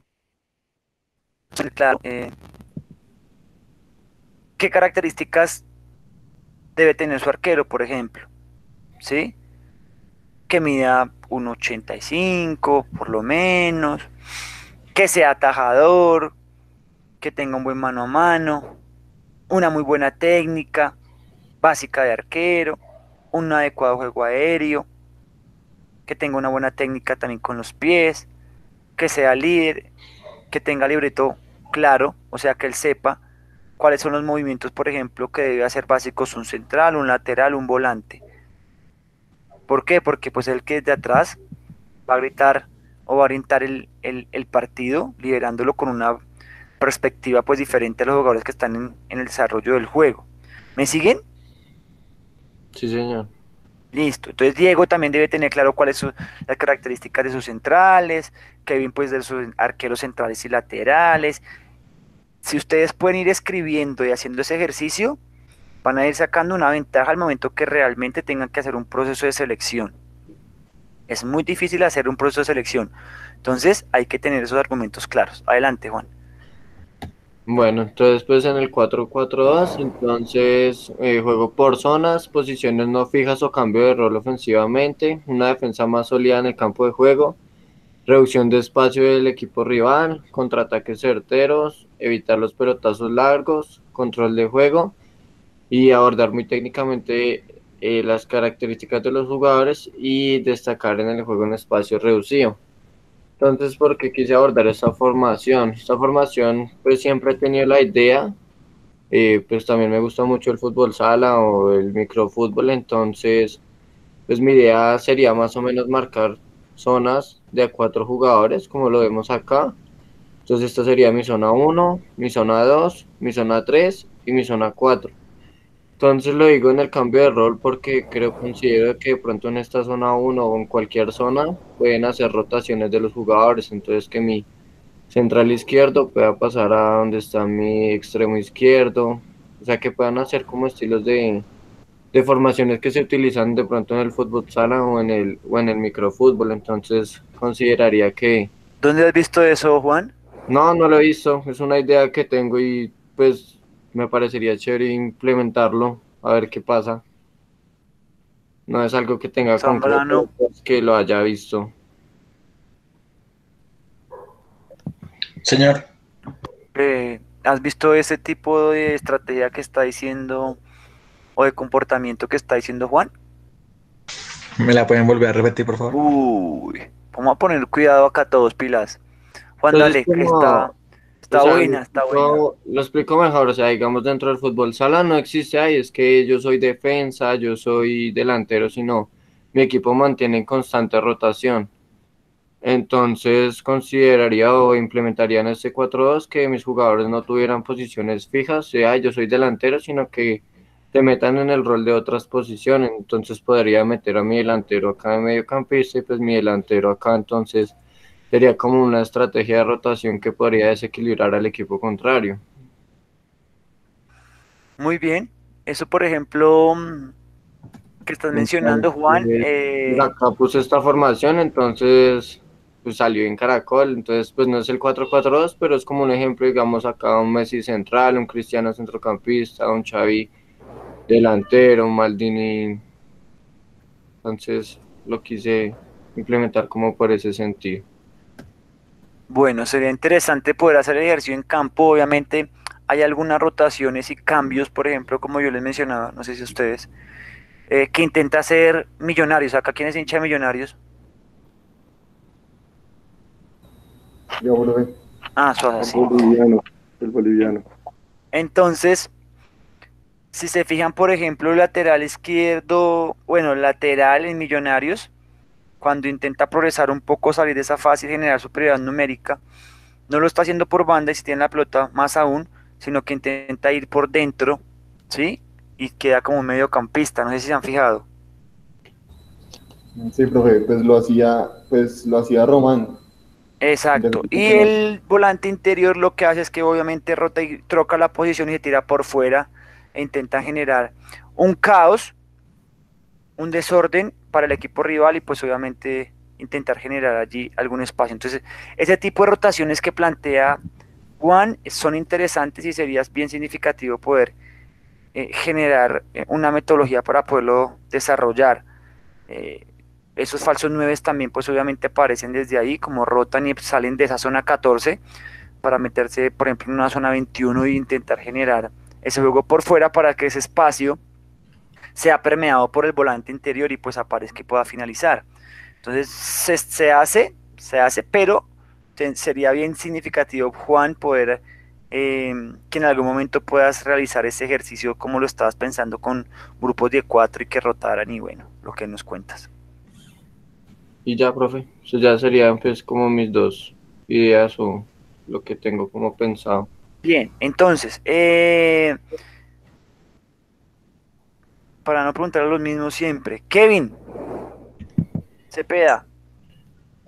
claro, eh, ¿qué características debe tener su arquero, por ejemplo? ¿Sí? Que mida 1,85 por lo menos, que sea atajador, que tenga un buen mano a mano, una muy buena técnica básica de arquero, un adecuado juego aéreo, que tenga una buena técnica también con los pies, que sea líder, que tenga libreto claro, o sea que él sepa cuáles son los movimientos, por ejemplo, que debe hacer básicos un central, un lateral, un volante. ¿Por qué? Porque pues el que es de atrás va a gritar o va a orientar el, el- el partido, liderándolo con una perspectiva pues diferente a los jugadores que están en, en el desarrollo del juego. ¿Me siguen? Sí, señor. Listo. Entonces Diego también debe tener claro cuáles son las características de sus centrales, Kevin pues de sus arqueros centrales y laterales. Si ustedes pueden ir escribiendo y haciendo ese ejercicio, van a ir sacando una ventaja al momento que realmente tengan que hacer un proceso de selección. Es muy difícil hacer un proceso de selección. Entonces hay que tener esos argumentos claros. Adelante, Juan. Bueno, entonces pues en el 4-4-2, entonces eh, juego por zonas, posiciones no fijas o cambio de rol ofensivamente, una defensa más sólida en el campo de juego, reducción de espacio del equipo rival, contraataques certeros, evitar los pelotazos largos, control de juego y abordar muy técnicamente eh, las características de los jugadores y destacar en el juego en espacio reducido. Entonces, ¿por qué quise abordar esta formación? Esta formación, pues siempre he tenido la idea, eh, pues también me gusta mucho el fútbol sala o el microfútbol, entonces, pues mi idea sería más o menos marcar zonas de a cuatro jugadores, como lo vemos acá. Entonces, esta sería mi zona 1, mi zona 2, mi zona 3 y mi zona 4. Entonces lo digo en el cambio de rol porque creo, considero que de pronto en esta zona 1 o en cualquier zona pueden hacer rotaciones de los jugadores. Entonces que mi central izquierdo pueda pasar a donde está mi extremo izquierdo. O sea que puedan hacer como estilos de, de formaciones que se utilizan de pronto en el fútbol sala o en el, o en el microfútbol. Entonces consideraría que... ¿Dónde has visto eso, Juan? No, no lo he visto. Es una idea que tengo y pues me parecería chévere implementarlo, a ver qué pasa. No es algo que tenga concreto, pues, que lo haya visto. Señor, Eh, ¿Has visto ese tipo de estrategia que está diciendo o de comportamiento que está diciendo Juan? ¿me la pueden volver a repetir, por favor? Uy, vamos a poner cuidado acá todos, pilas. Juan, Pues dale, es que como- está, está O sea, buena, está buena. Lo explico mejor, o sea, digamos dentro del fútbol sala no existe ahí, es que yo soy defensa, yo soy delantero, sino mi equipo mantiene en constante rotación. Entonces consideraría o implementaría en este 4-2 que mis jugadores no tuvieran posiciones fijas, sea yo soy delantero, sino que te metan en el rol de otras posiciones. Entonces podría meter a mi delantero acá de mediocampista y pues mi delantero acá, entonces sería como una estrategia de rotación que podría desequilibrar al equipo contrario. Muy bien. Eso, por ejemplo, mm, que estás mencionando, Juan, eh, Acá puse esta formación, entonces pues salió en Caracol, entonces pues no es el 4-4-2, pero es como un ejemplo, digamos acá un Messi central, un Cristiano centrocampista, un Xavi delantero, un Maldini, entonces lo quise implementar como por ese sentido. Bueno, sería interesante poder hacer el ejercicio en campo. Obviamente hay algunas rotaciones y cambios, por ejemplo, como yo les mencionaba, no sé si ustedes, eh, que intenta hacer Millonarios. Acá, ¿quién es hincha de Millonarios? Yo, Ah, Suaza, el boliviano, el boliviano. Entonces, si se fijan, por ejemplo, lateral izquierdo, bueno, lateral en Millonarios, cuando intenta progresar un poco, salir de esa fase y generar superioridad numérica, no lo está haciendo por banda y si tiene la pelota más aún, sino que intenta ir por dentro, ¿sí? Y queda como un mediocampista, no sé si se han fijado. Sí, profe, pues lo hacía, pues lo hacía Román. Exacto. Y el volante interior lo que hace es que obviamente rota y troca la posición y se tira por fuera e intenta generar un caos, un desorden para el equipo rival y pues obviamente intentar generar allí algún espacio. Entonces, ese tipo de rotaciones que plantea Juan son interesantes y sería bien significativo poder eh, generar eh, una metodología para poderlo desarrollar. Eh, esos falsos 9 también pues obviamente aparecen desde ahí, como rotan y salen de esa zona 14 para meterse, por ejemplo, en una zona 21 e intentar generar ese juego por fuera para que ese espacio sea permeado por el volante interior y pues aparezca y pueda finalizar. Entonces se, se hace, se hace, pero se- sería bien significativo, Juan, poder eh, que en algún momento puedas realizar ese ejercicio como lo estabas pensando con grupos de cuatro y que rotaran y bueno, lo que nos cuentas. Y ya, profe, eso ya serían pues como mis dos ideas o lo que tengo como pensado. Bien, entonces, eh, para no preguntar lo mismo siempre, Kevin, Cepeda,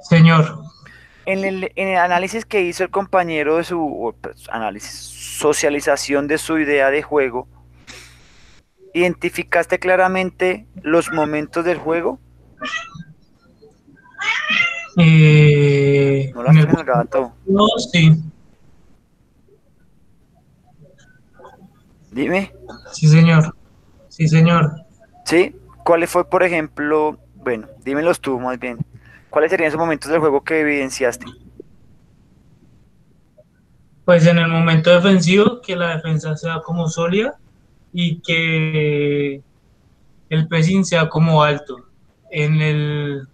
Señor, en el, en el análisis que hizo el compañero de su pues, análisis, socialización de su idea de juego, ¿identificaste claramente los momentos del juego? eh, No la el gato. no, sí, Dime, sí, señor. Sí, señor. ¿sí? ¿Cuáles fue, por ejemplo, bueno, dímelos tú más bien, ¿cuáles serían esos momentos del juego que evidenciaste? Pues en el momento defensivo, que la defensa sea como sólida y que el pressing sea como alto. En el,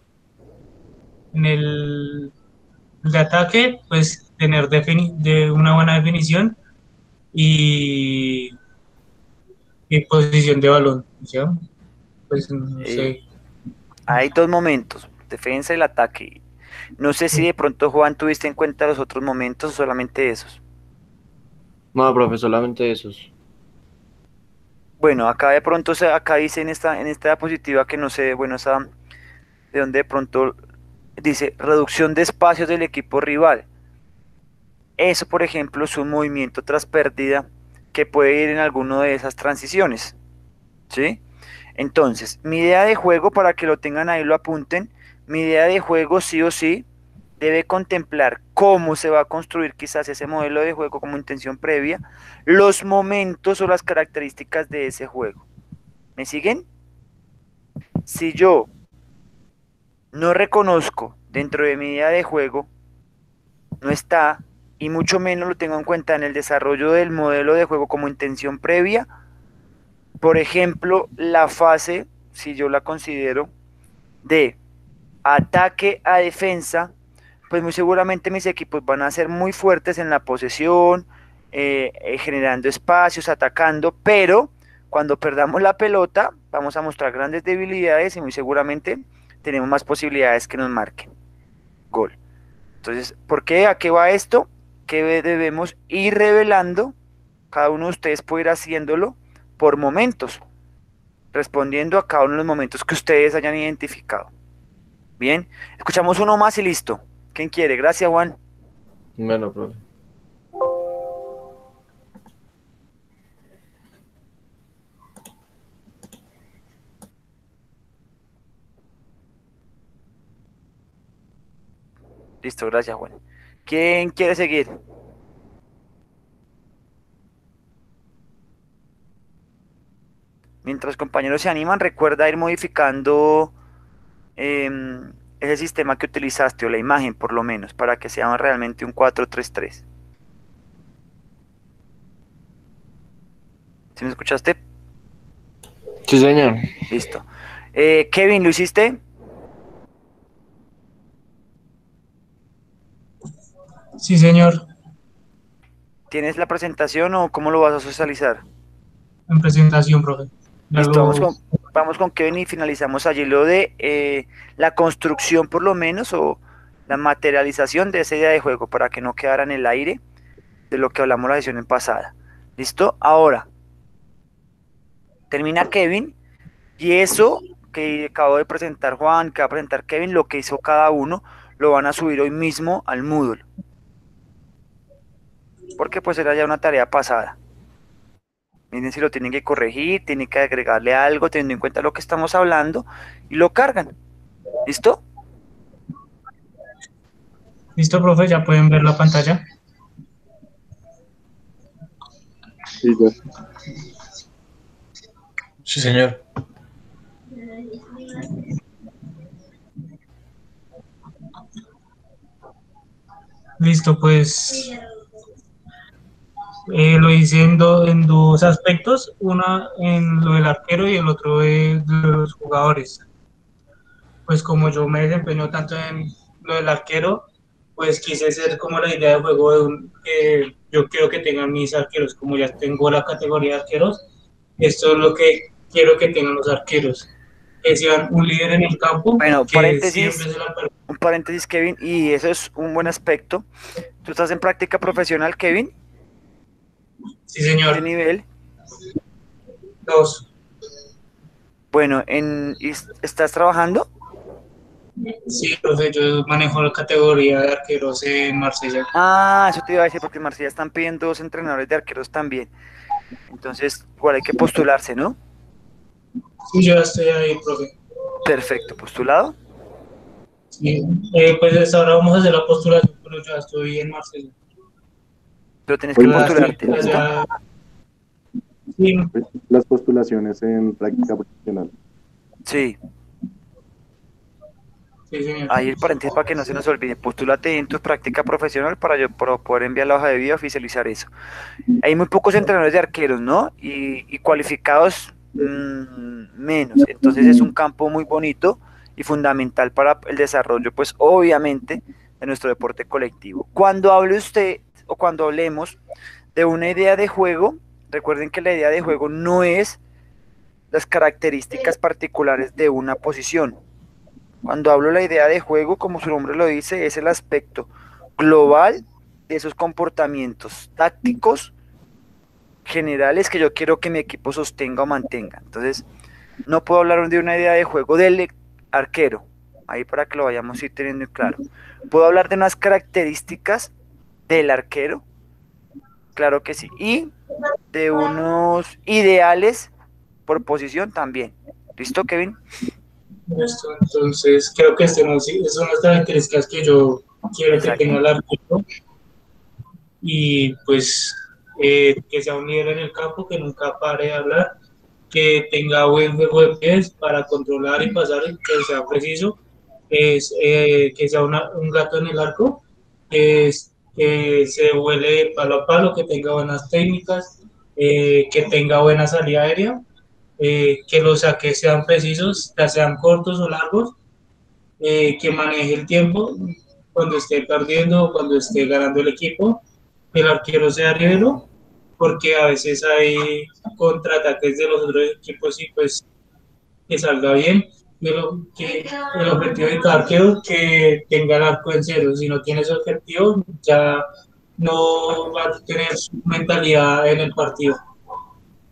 en el de ataque, pues tener defini- de una buena definición y, y posición de balón. ¿ya? Pues no Eh, sé. Hay dos momentos, defensa y el ataque. No sé si de pronto, Juan, tuviste en cuenta los otros momentos o solamente esos. No, profe, solamente esos. bueno, acá de pronto, se, acá dice en esta, en esta diapositiva que no sé, bueno, esa, de donde de pronto dice reducción de espacios del equipo rival. Eso, por ejemplo, es un movimiento tras pérdida que puede ir en alguna de esas transiciones. ¿Sí? Entonces, mi idea de juego, para que lo tengan ahí, lo apunten, mi idea de juego sí o sí debe contemplar cómo se va a construir quizás ese modelo de juego como intención previa, los momentos o las características de ese juego. ¿Me siguen? Si yo no reconozco dentro de mi idea de juego, no está, y mucho menos lo tengo en cuenta en el desarrollo del modelo de juego como intención previa, por ejemplo, la fase, si yo la considero, de ataque a defensa, pues muy seguramente mis equipos van a ser muy fuertes en la posesión, eh, eh, generando espacios, atacando, pero cuando perdamos la pelota vamos a mostrar grandes debilidades y muy seguramente tenemos más posibilidades que nos marquen gol. Entonces, ¿por qué? ¿A qué va esto? Que debemos ir revelando, cada uno de ustedes puede ir haciéndolo por momentos, respondiendo a cada uno de los momentos que ustedes hayan identificado. Bien, escuchamos uno más y listo. ¿Quién quiere? Gracias, Juan. Bueno, profe. Listo, gracias, Juan. ¿Quién quiere seguir? Mientras compañeros se animan, recuerda ir modificando em, ese sistema que utilizaste o la imagen por lo menos para que sea realmente un 433. ¿Sí me escuchaste? Sí, señor. Listo. Eh, Kevin, ¿lo hiciste? Sí, señor. ¿Tienes la presentación o cómo lo vas a socializar? En presentación, profe. Ya Listo, lo- vamos con, vamos con Kevin y finalizamos allí lo de eh, la construcción por lo menos o la materialización de esa idea de juego para que no quedara en el aire de lo que hablamos la sesión en pasada. ¿Listo? Ahora, termina Kevin y eso que acabo de presentar Juan, que va a presentar Kevin, lo que hizo cada uno, lo van a subir hoy mismo al Moodle. Porque pues era ya una tarea pasada. Miren si lo tienen que corregir, tienen que agregarle algo teniendo en cuenta lo que estamos hablando y lo cargan. ¿Listo? Listo, profe, ya pueden ver la pantalla. Sí, señor. Listo, pues eh, lo hice en, do- en dos aspectos, una en lo del arquero y el otro de, los jugadores. Pues como yo me desempeño tanto en lo del arquero, pues quise ser como la idea de juego de un- que yo quiero que tengan mis arqueros, como ya tengo la categoría de arqueros, esto es lo que quiero que tengan los arqueros, que sean un líder en el campo, Bueno, que paréntesis. siempre se la per- Un paréntesis, Kevin, y eso es un buen aspecto. ¿Tú estás en práctica profesional, Kevin? Sí, señor. ¿Qué nivel? Dos. Bueno, en, ¿y es- ¿estás trabajando? Sí, profe, yo manejo la categoría de arqueros en Marsella. Ah, eso te iba a decir porque en Marsella están pidiendo dos entrenadores de arqueros también. Entonces, igual hay que postularse, ¿no? Sí, yo ya estoy ahí, profe. Perfecto, postulado. Sí. Eh, pues hasta ahora vamos a hacer la postulación, pero yo ya estoy en Marsella. Pero tienes que postularte. Sí, Las postulaciones en práctica profesional. Sí, sí, señor. ahí el paréntesis para que no se nos olvide. Postúlate en tu práctica profesional para yo para poder enviar la hoja de vida oficializar eso. Hay muy pocos entrenadores de arqueros, ¿no? Y, y cualificados mm, menos. Entonces es un campo muy bonito y fundamental para el desarrollo, pues obviamente, de nuestro deporte colectivo. Cuando hable usted o cuando hablemos de una idea de juego, recuerden que la idea de juego no es las características particulares de una posición. Cuando hablo de la idea de juego, como su nombre lo dice, es el aspecto global de esos comportamientos tácticos generales que yo quiero que mi equipo sostenga o mantenga. Entonces, no puedo hablar de una idea de juego del arquero, ahí para que lo vayamos a ir teniendo claro. Puedo hablar de unas características del arquero, claro que sí, y de unos ideales por posición también. ¿Listo, Kevin? Listo, entonces creo que este son las características que yo quiero que tenga el arquero y pues eh, que sea un líder en el campo, que nunca pare de hablar, que tenga buen juego de pies para controlar y pasar, que sea preciso, es, eh, que sea un gato en el arco, que, que se huele palo a palo, que tenga buenas técnicas, eh, que tenga buena salida aérea, que los saques sean precisos, ya sean cortos o largos, que maneje el tiempo cuando esté perdiendo o cuando esté ganando el equipo, que el arquero sea rivero porque a veces hay contraataques de los otros equipos y pues que salga bien. Pero que el objetivo de cada arquero que tenga el arco en cero. Si no tiene ese objetivo, ya no va a tener su mentalidad en el partido.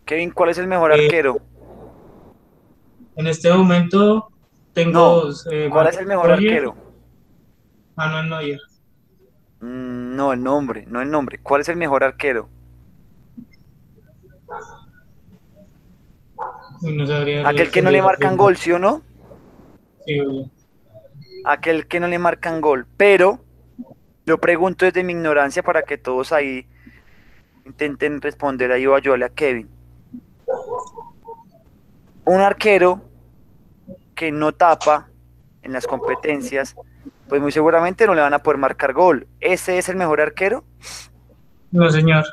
Kevin, ¿cuál es el mejor eh, arquero? En este momento tengo. Eh, ¿Cuál es el mejor arquero? Manuel Neuer. Mm, no, el nombre, no el nombre. ¿Cuál es el mejor arquero? Aquel que no le marcan gol, ¿sí o no? Sí, Aquel que no le marcan gol. Pero yo pregunto desde mi ignorancia para que todos ahí intenten responder ahí o ayudarle a Kevin. Un arquero que no tapa en las competencias, pues muy seguramente no le van a poder marcar gol. ¿Ese es el mejor arquero? No, señor.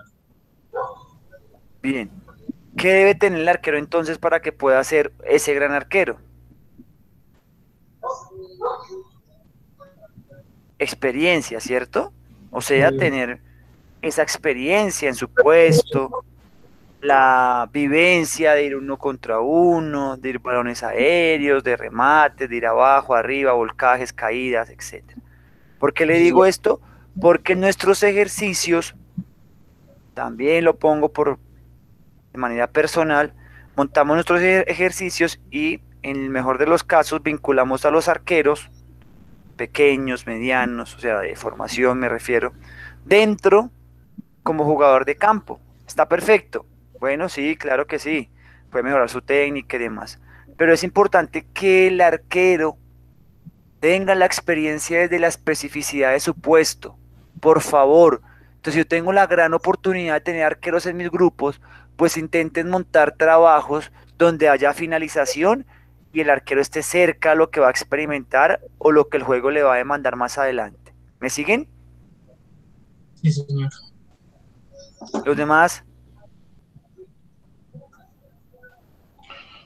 Bien. ¿Qué debe tener el arquero entonces para que pueda ser ese gran arquero? Experiencia, ¿cierto? O sea, tener esa experiencia en su puesto, la vivencia de ir uno contra uno, de ir balones aéreos, de remate, de ir abajo, arriba, volcajes, caídas, etc. ¿Por qué le digo esto? Porque nuestros ejercicios, también lo pongo por, de manera personal, montamos nuestros ejercicios y en el mejor de los casos vinculamos a los arqueros, pequeños, medianos, o sea, de formación me refiero, dentro como jugador de campo. Está perfecto. Bueno, sí, claro que sí. Puede mejorar su técnica y demás. Pero es importante que el arquero tenga la experiencia desde la especificidad de su puesto. Por favor. Entonces yo tengo la gran oportunidad de tener arqueros en mis grupos, pues intenten montar trabajos donde haya finalización y el arquero esté cerca a lo que va a experimentar o lo que el juego le va a demandar más adelante. ¿Me siguen? Sí, señor. ¿Los demás?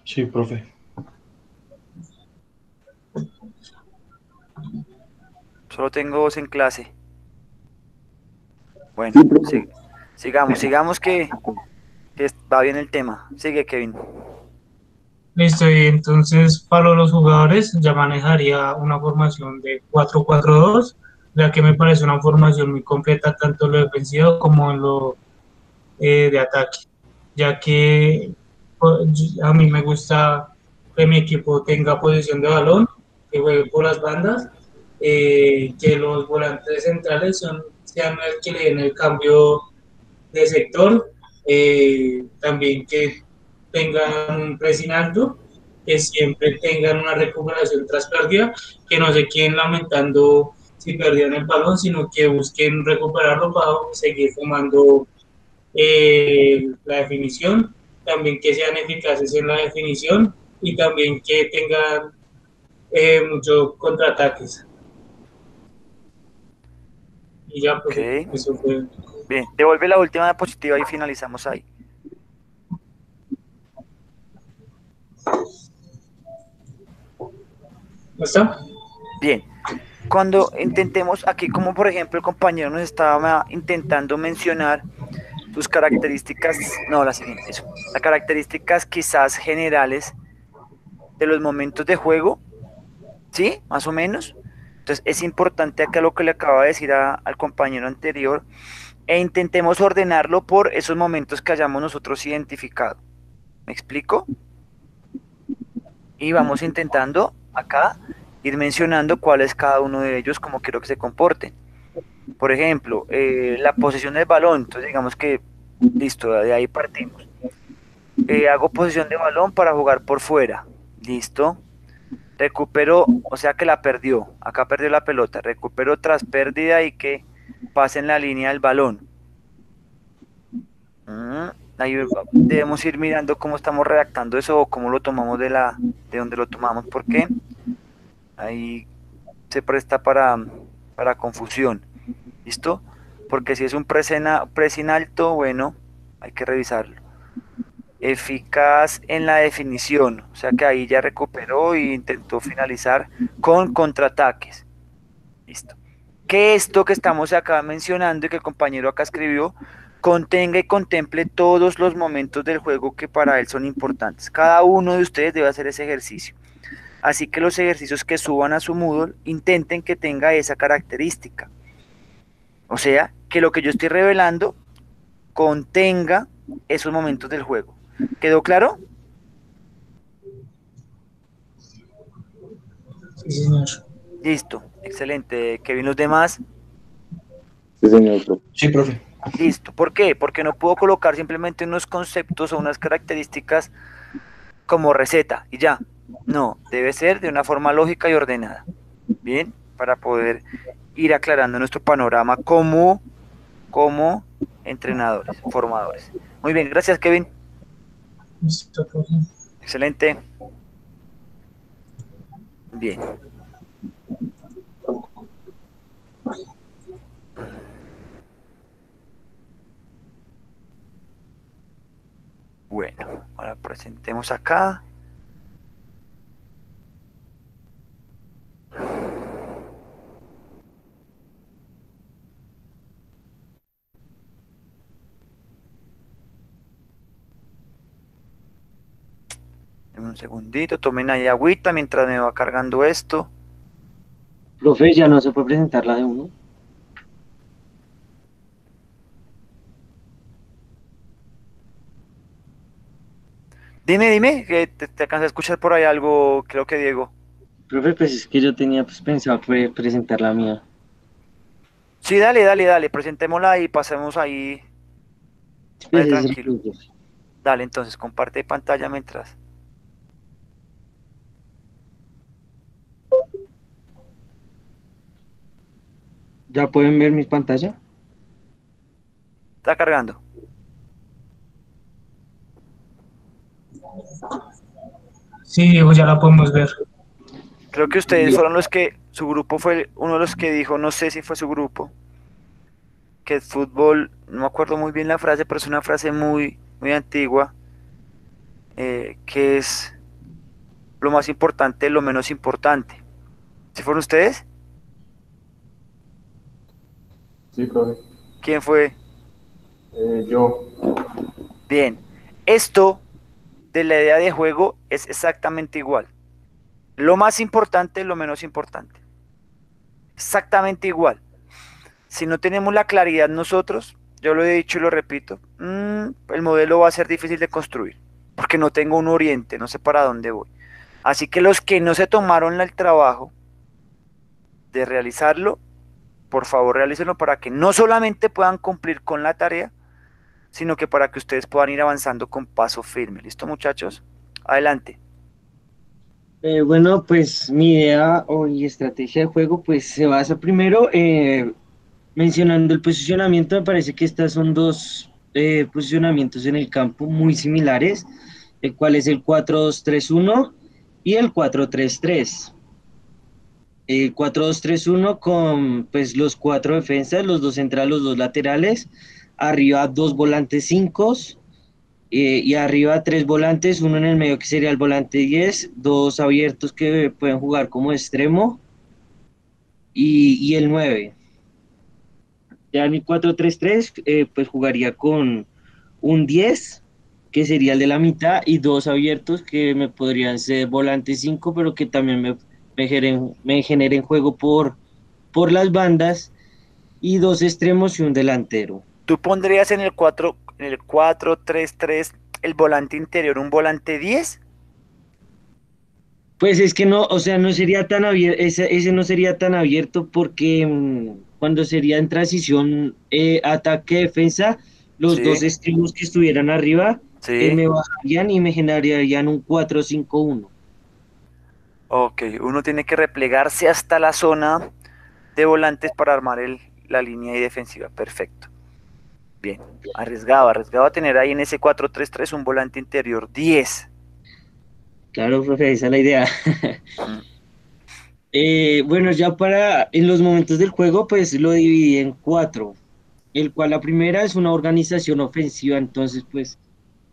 Sí, profe. Solo tengo dos en clase. Bueno, sigamos, sigamos que va bien el tema. Sigue, Kevin. Listo, y entonces para los jugadores ya manejaría una formación de 4-4-2, ya que me parece una formación muy completa tanto en lo defensivo como en lo eh, de ataque, ya que pues, a mí me gusta que mi equipo tenga posición de balón, que juegue por las bandas, eh, que los volantes centrales son, sean los que le den el cambio de sector eh, también que tengan un pressing alto, que siempre tengan una recuperación tras pérdida, que no se queden lamentando si perdieron el balón, sino que busquen recuperarlo para seguir fumando eh, la definición, también que sean eficaces en la definición y también que tengan eh, muchos contraataques. Y ya, pues, eso fue. Bien, devuelve la última diapositiva y finalizamos ahí. ¿Está? Bien. Cuando intentemos, aquí como por ejemplo el compañero nos estaba intentando mencionar sus características, no, la siguiente, eso, las características quizás generales de los momentos de juego, ¿sí? Más o menos. Entonces es importante acá lo que le acaba de decir al compañero anterior, e intentemos ordenarlo por esos momentos que hayamos nosotros identificado. ¿Me explico? Y vamos intentando acá ir mencionando cuál es cada uno de ellos, como quiero que se comporten. Por ejemplo, eh, la posesión del balón. Entonces digamos que, listo, de ahí partimos. Eh, hago posesión de balón para jugar por fuera. Listo. Recupero, o sea que la perdió. Acá perdió la pelota. Recupero tras pérdida y que pase en la línea del balón. Mm, ahí debemos ir mirando cómo estamos redactando eso o cómo lo tomamos de la de donde lo tomamos. porque Ahí se presta para, para confusión. ¿Listo? Porque si es un presin alto, bueno, hay que revisarlo. Eficaz en la definición, o sea que ahí ya recuperó e intentó finalizar con contraataques. Listo. Que esto que estamos acá mencionando y que el compañero acá escribió, contenga y contemple todos los momentos del juego que para él son importantes. Cada uno de ustedes debe hacer ese ejercicio. Así que los ejercicios que suban a su Moodle intenten que tenga esa característica. O sea, que lo que yo estoy revelando contenga esos momentos del juego. ¿Quedó claro? Sí, señor. Listo, excelente. Kevin, los demás. Sí, señor. Sí, profe. Listo. ¿Por qué? Porque no puedo colocar simplemente unos conceptos o unas características como receta y ya. No, debe ser de una forma lógica y ordenada. Bien, para poder ir aclarando nuestro panorama como, como entrenadores, formadores. Muy bien, gracias Kevin. Excelente. Bien. Bueno, ahora presentemos acá. un segundito, tomen ahí agüita mientras me va cargando esto. Profe, ya no se puede presentar la de uno. Dime, dime, que te, te alcanza a escuchar por ahí algo, creo que Diego. Profe, pues es que yo tenía pues, pensado presentar la mía. Sí, dale, dale, dale, presentémosla y pasemos ahí. tranquilo. Dale, entonces, comparte pantalla mientras. ¿Ya pueden ver mi pantalla? Está cargando. Sí, Diego, ya la podemos ver. Creo que ustedes fueron los que, su grupo fue uno de los que dijo, no sé si fue su grupo, que el fútbol, no me acuerdo muy bien la frase, pero es una frase muy, muy antigua, eh, que es lo más importante, lo menos importante. ¿Si fueron ustedes? Sí, profe. ¿Quién fue? Eh, yo. Bien, esto de la idea de juego es exactamente igual. Lo más importante, lo menos importante. Exactamente igual. Si no tenemos la claridad nosotros, yo lo he dicho y lo repito, mm, el modelo va a ser difícil de construir, porque no tengo un oriente, no sé para dónde voy. Así que los que no se tomaron el trabajo de realizarlo, por favor realícenlo para que no solamente puedan cumplir con la tarea, sino que para que ustedes puedan ir avanzando con paso firme. ¿Listo muchachos? Adelante. Eh, bueno, pues mi idea o mi estrategia de juego pues se basa primero eh, mencionando el posicionamiento. Me parece que estas son dos eh, posicionamientos en el campo muy similares, el cual es el 4-2-3-1 y el 4-3-3. El 4-2-3-1 con pues los cuatro defensas, los dos centrales, los dos laterales, arriba dos volantes 5 eh, y arriba tres volantes, uno en el medio que sería el volante 10, dos abiertos que pueden jugar como extremo y, el 9. Ya en mi 4-3-3 eh, pues jugaría con un 10 que sería el de la mitad y dos abiertos que me podrían ser volante 5 pero que también me, me, generen, me juego por, por las bandas y dos extremos y un delantero. ¿Tú pondrías en el 4, en el 4-3-3 el volante interior un volante 10? Pues es que no, o sea, no sería tan abierto, ese, ese no sería tan abierto porque mm, cuando sería en transición eh, ataque-defensa, los Sí. dos extremos que estuvieran arriba Sí. eh, me bajarían y me generarían un 4-5-1. Ok, uno tiene que replegarse hasta la zona de volantes para armar el, la línea ahí defensiva. Perfecto. Bien, arriesgado, arriesgado a tener ahí en ese 4-3-3 un volante interior 10. Claro, profe, esa es la idea. Eh, bueno, ya para en los momentos del juego, pues lo dividí en cuatro, el cual la primera es una organización ofensiva, entonces pues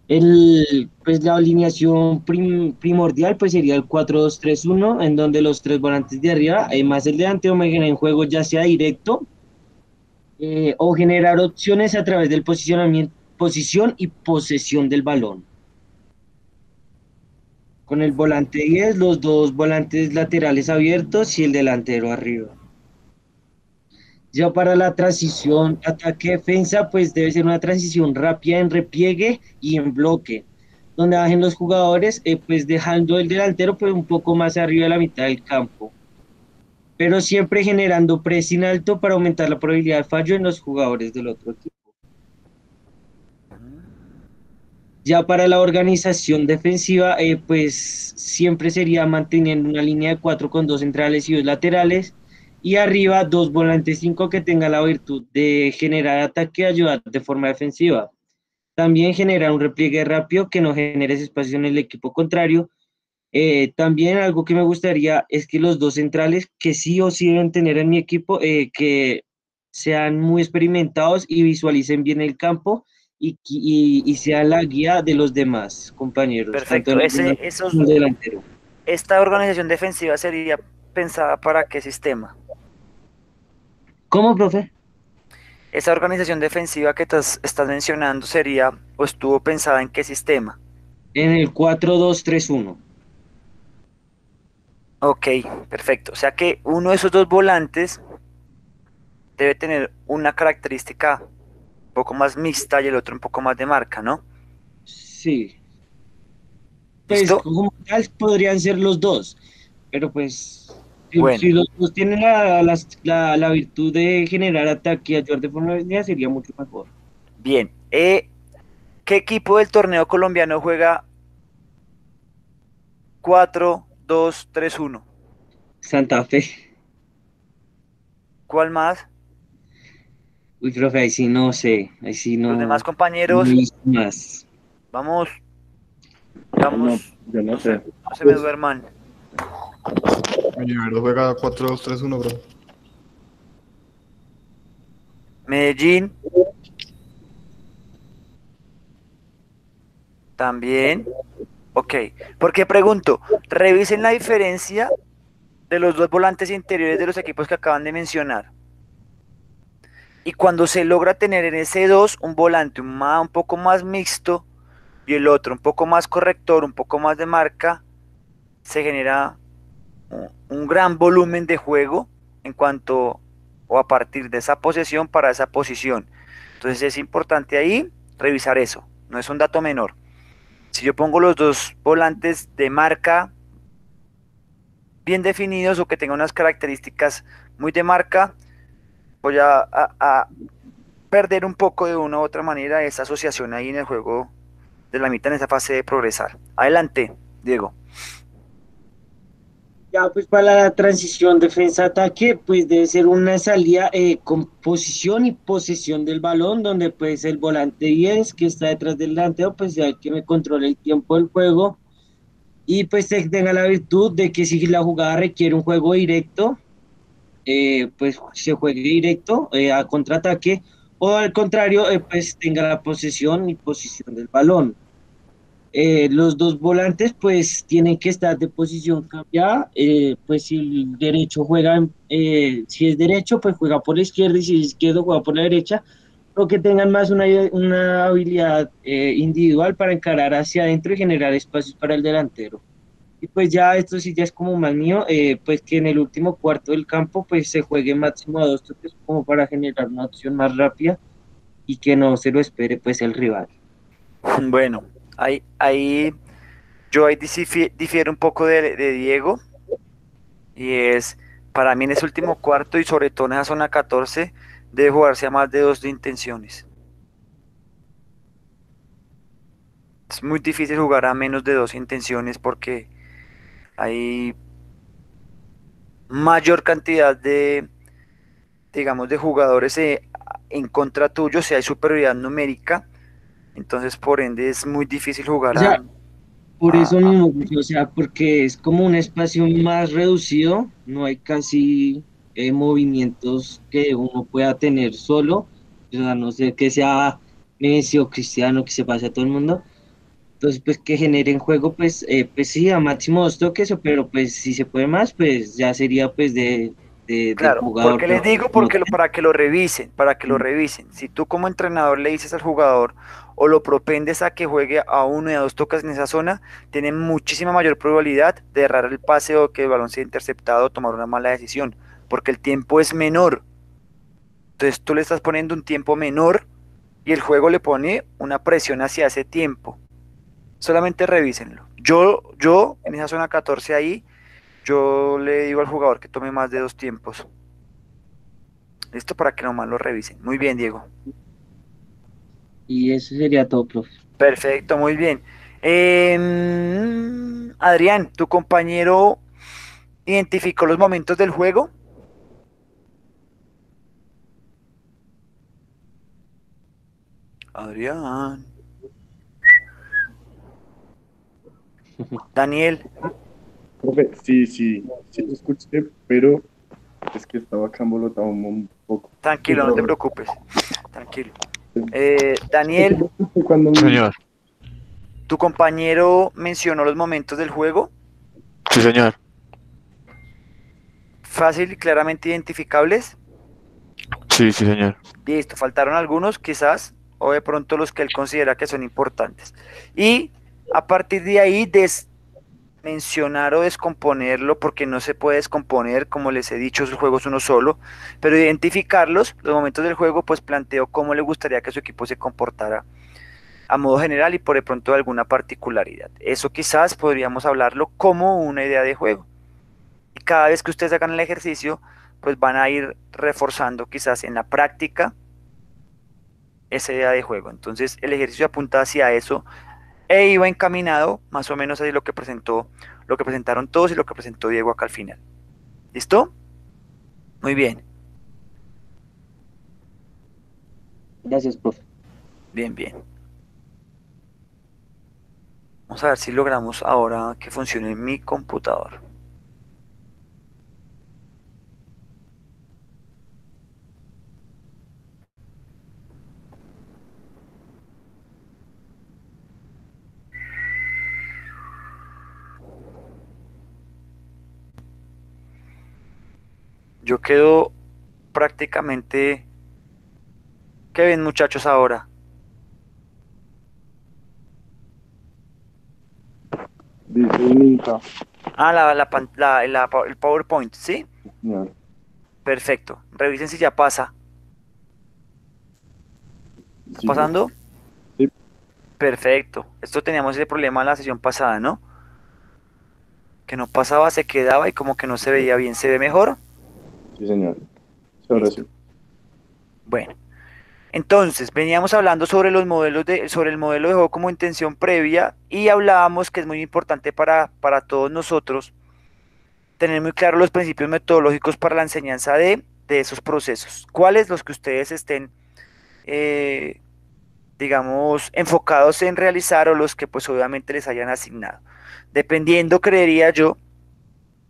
el, pues la alineación prim- primordial pues sería el 4-2-3-1, en donde los tres volantes de arriba, además el delantero me en juego ya sea directo eh, o generar opciones a través del posicionamiento, posición y posesión del balón. Con el volante 10, los dos volantes laterales abiertos y el delantero arriba. Ya para la transición ataque-defensa, pues debe ser una transición rápida en repliegue y en bloque, donde bajen los jugadores, eh, pues dejando el delantero pues un poco más arriba de la mitad del campo. Pero siempre generando pressing alto para aumentar la probabilidad de fallo en los jugadores del otro equipo. Ya para la organización defensiva, eh, pues siempre sería manteniendo una línea de cuatro con dos centrales y dos laterales. Y arriba dos volantes cinco que tengan la virtud de generar ataque y ayudar de forma defensiva. También generar un repliegue rápido que no genere espacio en el equipo contrario. Eh, también algo que me gustaría es que los dos centrales que sí o sí deben tener en mi equipo, eh, que sean muy experimentados y visualicen bien el campo y, y, y sea la guía de los demás compañeros. Perfecto, ese- esos- delantero. Esta organización defensiva sería pensada para qué sistema? ¿Cómo, profe? Esa organización defensiva que estás, estás mencionando sería o estuvo pensada en qué sistema? En el 4-2-3-1. Ok, perfecto. O sea que uno de esos dos volantes debe tener una característica un poco más mixta y el otro un poco más de marca, ¿no? Sí. Pues ¿Listo? como tal podrían ser los dos, pero pues si, Bueno. si los dos tienen la, la, la virtud de generar ataque y ayudar de forma defensiva sería mucho mejor. Bien. eh, ¿Qué equipo del torneo colombiano juega 4-2-3-1? Santa Fe. ¿Cuál más? Uy, profe, ahí sí no sé, ahí sí no. Los demás compañeros, no más. vamos, No, vamos, yo no sé. no se me duerman. Universo juega 4-2-3-1, bro. Medellín. También. Ok. ¿Por qué pregunto? Revisen la diferencia de los dos volantes interiores de los equipos que acaban de mencionar. Y cuando se logra tener en ese 2 un volante un poco más mixto y el otro un poco más corrector, un poco más de marca, se genera un- un gran volumen de juego en cuanto o a partir de esa posesión para esa posición. Entonces es importante ahí revisar eso, no es un dato menor. Si yo pongo los dos volantes de marca bien definidos o que tengan unas características muy de marca, voy a, a- perder un poco de una u otra manera esa asociación ahí en el juego de la mitad en esa fase de progresar. Adelante, Diego. Ya, pues para la transición defensa-ataque, pues debe ser una salida eh, con posición y posesión del balón, donde pues el volante 10 que está detrás del delantero, pues ya el que me controle el tiempo del juego y pues tenga la virtud de que si la jugada requiere un juego directo, eh, pues se juegue directo eh, a contraataque o al contrario, eh, pues tenga la posesión y posición del balón. Eh, los dos volantes pues tienen que estar de posición cambiada, eh, pues si el derecho juega, eh, si es derecho pues juega por la izquierda y si es izquierdo juega por la derecha, o que tengan más una, una habilidad individual para encarar hacia adentro y generar espacios para el delantero. Y pues ya esto sí ya es como más mío, pues que en el último cuarto del campo pues se juegue máximo a dos toques como para generar una opción más rápida y que no se lo espere pues el rival. Bueno, ahí, ahí yo ahí difi- difiero un poco de, de Diego y es, para mí en ese último cuarto y sobre todo en esa zona 14 debe jugarse a más de dos de intenciones. Es muy difícil jugar a menos de dos intenciones porque hay mayor cantidad de, digamos, de jugadores eh, en contra tuyo, si hay superioridad numérica, entonces por ende es muy difícil jugar O sea, a... Por eso mismo, o sea, porque es como un espacio más reducido, no hay casi eh, movimientos que uno pueda tener solo, o sea, a no ser que sea Messi o Cristiano, que se pase a todo el mundo. Entonces, pues que generen juego, pues, eh, pues sí, a máximo dos toques, pero pues si se puede más, pues ya sería pues de, de- del Claro, jugador. porque les digo porque lo- para que lo revisen, para que lo revisen. Si tú como entrenador le dices al jugador o lo propendes a que juegue a uno y a dos toques en esa zona, tiene muchísima mayor probabilidad de errar el pase o que el balón sea interceptado o tomar una mala decisión, porque el tiempo es menor. Entonces tú le estás poniendo un tiempo menor y el juego le pone una presión hacia ese tiempo. Solamente revísenlo. Yo, yo en esa zona 14 ahí, yo le digo al jugador que tome más de dos tiempos. Listo para que nomás lo revisen. Muy bien, Diego. Y eso sería todo, profe. Perfecto, muy bien. Em, Adrián, ¿tu compañero identificó los momentos del juego? Adrián. Daniel, Profe, sí, sí, sí lo escuché, pero es que estaba acá embolotado un poco. tranquilo, no te preocupes. Tranquilo. Eh, Daniel, Cuando Señor. ¿tu compañero mencionó los momentos del juego? Sí, señor. Fácil y claramente identificables. Sí, sí, señor. Listo, faltaron algunos quizás, o de pronto los que él considera que son importantes. Y a partir de ahí, des mencionar o descomponerlo, porque no se puede descomponer, como les he dicho, el juego es uno solo, pero identificarlos, los momentos del juego, pues planteo cómo le gustaría que su equipo se comportara a modo general y por de pronto alguna particularidad. Eso quizás podríamos hablarlo como una idea de juego. Y cada vez que ustedes hagan el ejercicio, pues van a ir reforzando quizás en la práctica esa idea de juego. Entonces el ejercicio apunta hacia eso e iba encaminado más o menos así lo que presentó, lo que presentaron todos y lo que presentó Diego acá al final. ¿Listo? Muy bien, Gracias, profe. bien, bien. Vamos a ver si logramos ahora que funcione mi computador. Yo quedo prácticamente... ¿Qué ven muchachos ahora? dice Ninja, Ah, la, la el PowerPoint, ¿sí? señor. Perfecto. Revisen si ya pasa. ¿Está Sí, pasando? Sí. Perfecto. Esto teníamos ese problema en la sesión pasada, ¿no? Que no pasaba, se quedaba y como que no se veía bien. ¿Se ve mejor? Sí, señor. Ahora sí. Bueno, entonces veníamos hablando sobre los modelos de, sobre el modelo de juego como intención previa y hablábamos que es muy importante para, para todos nosotros tener muy claros los principios metodológicos para la enseñanza de, de esos procesos. ¿Cuáles los que ustedes estén, eh, digamos, enfocados en realizar o los que pues obviamente les hayan asignado? Dependiendo, creería yo,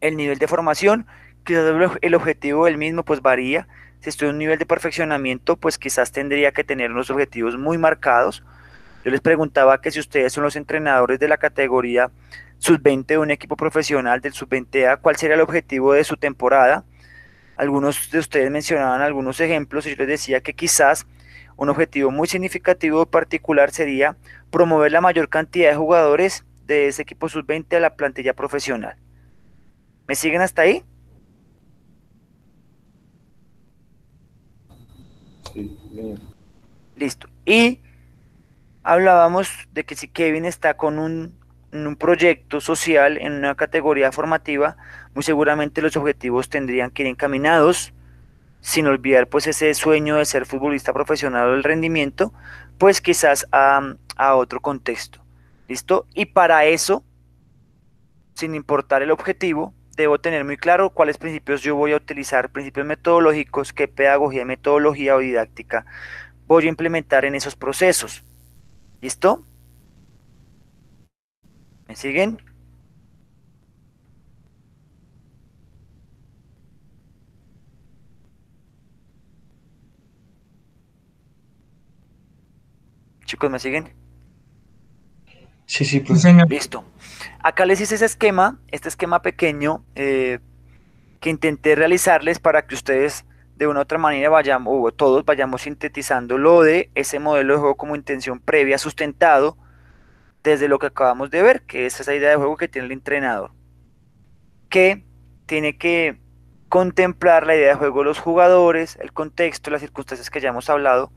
el nivel de formación, quizás el, objetivo del mismo pues varía si estoy en un nivel de perfeccionamiento, pues quizás tendría que tener unos objetivos muy marcados. Yo les preguntaba que si ustedes son los entrenadores de la categoría sub-20 de un equipo profesional del sub-20A, ¿cuál sería el objetivo de su temporada? Algunos de ustedes mencionaban algunos ejemplos y yo les decía que quizás un objetivo muy significativo particular sería promover la mayor cantidad de jugadores de ese equipo sub-20 a la plantilla profesional. ¿Me siguen hasta ahí? Listo. Y hablábamos de que si Kevin está con un, un proyecto social, en una categoría formativa, muy seguramente los objetivos tendrían que ir encaminados, sin olvidar pues ese sueño de ser futbolista profesional o el rendimiento, pues quizás a, a otro contexto. ¿Listo? Y para eso, sin importar el objetivo, debo tener muy claro cuáles principios yo voy a utilizar, principios metodológicos, qué pedagogía, metodología o didáctica voy a implementar en esos procesos. ¿Listo? ¿Me siguen? Chicos, ¿me siguen? Sí, sí, Sí, profe. señor. Listo. Acá les hice ese esquema, este esquema pequeño eh, que intenté realizarles para que ustedes de una u otra manera vayamos, o todos vayamos sintetizando lo de ese modelo de juego como intención previa sustentado desde lo que acabamos de ver, que es esa idea de juego que tiene el entrenador, que tiene que contemplar la idea de juego de los jugadores, el contexto, las circunstancias que ya hemos hablado,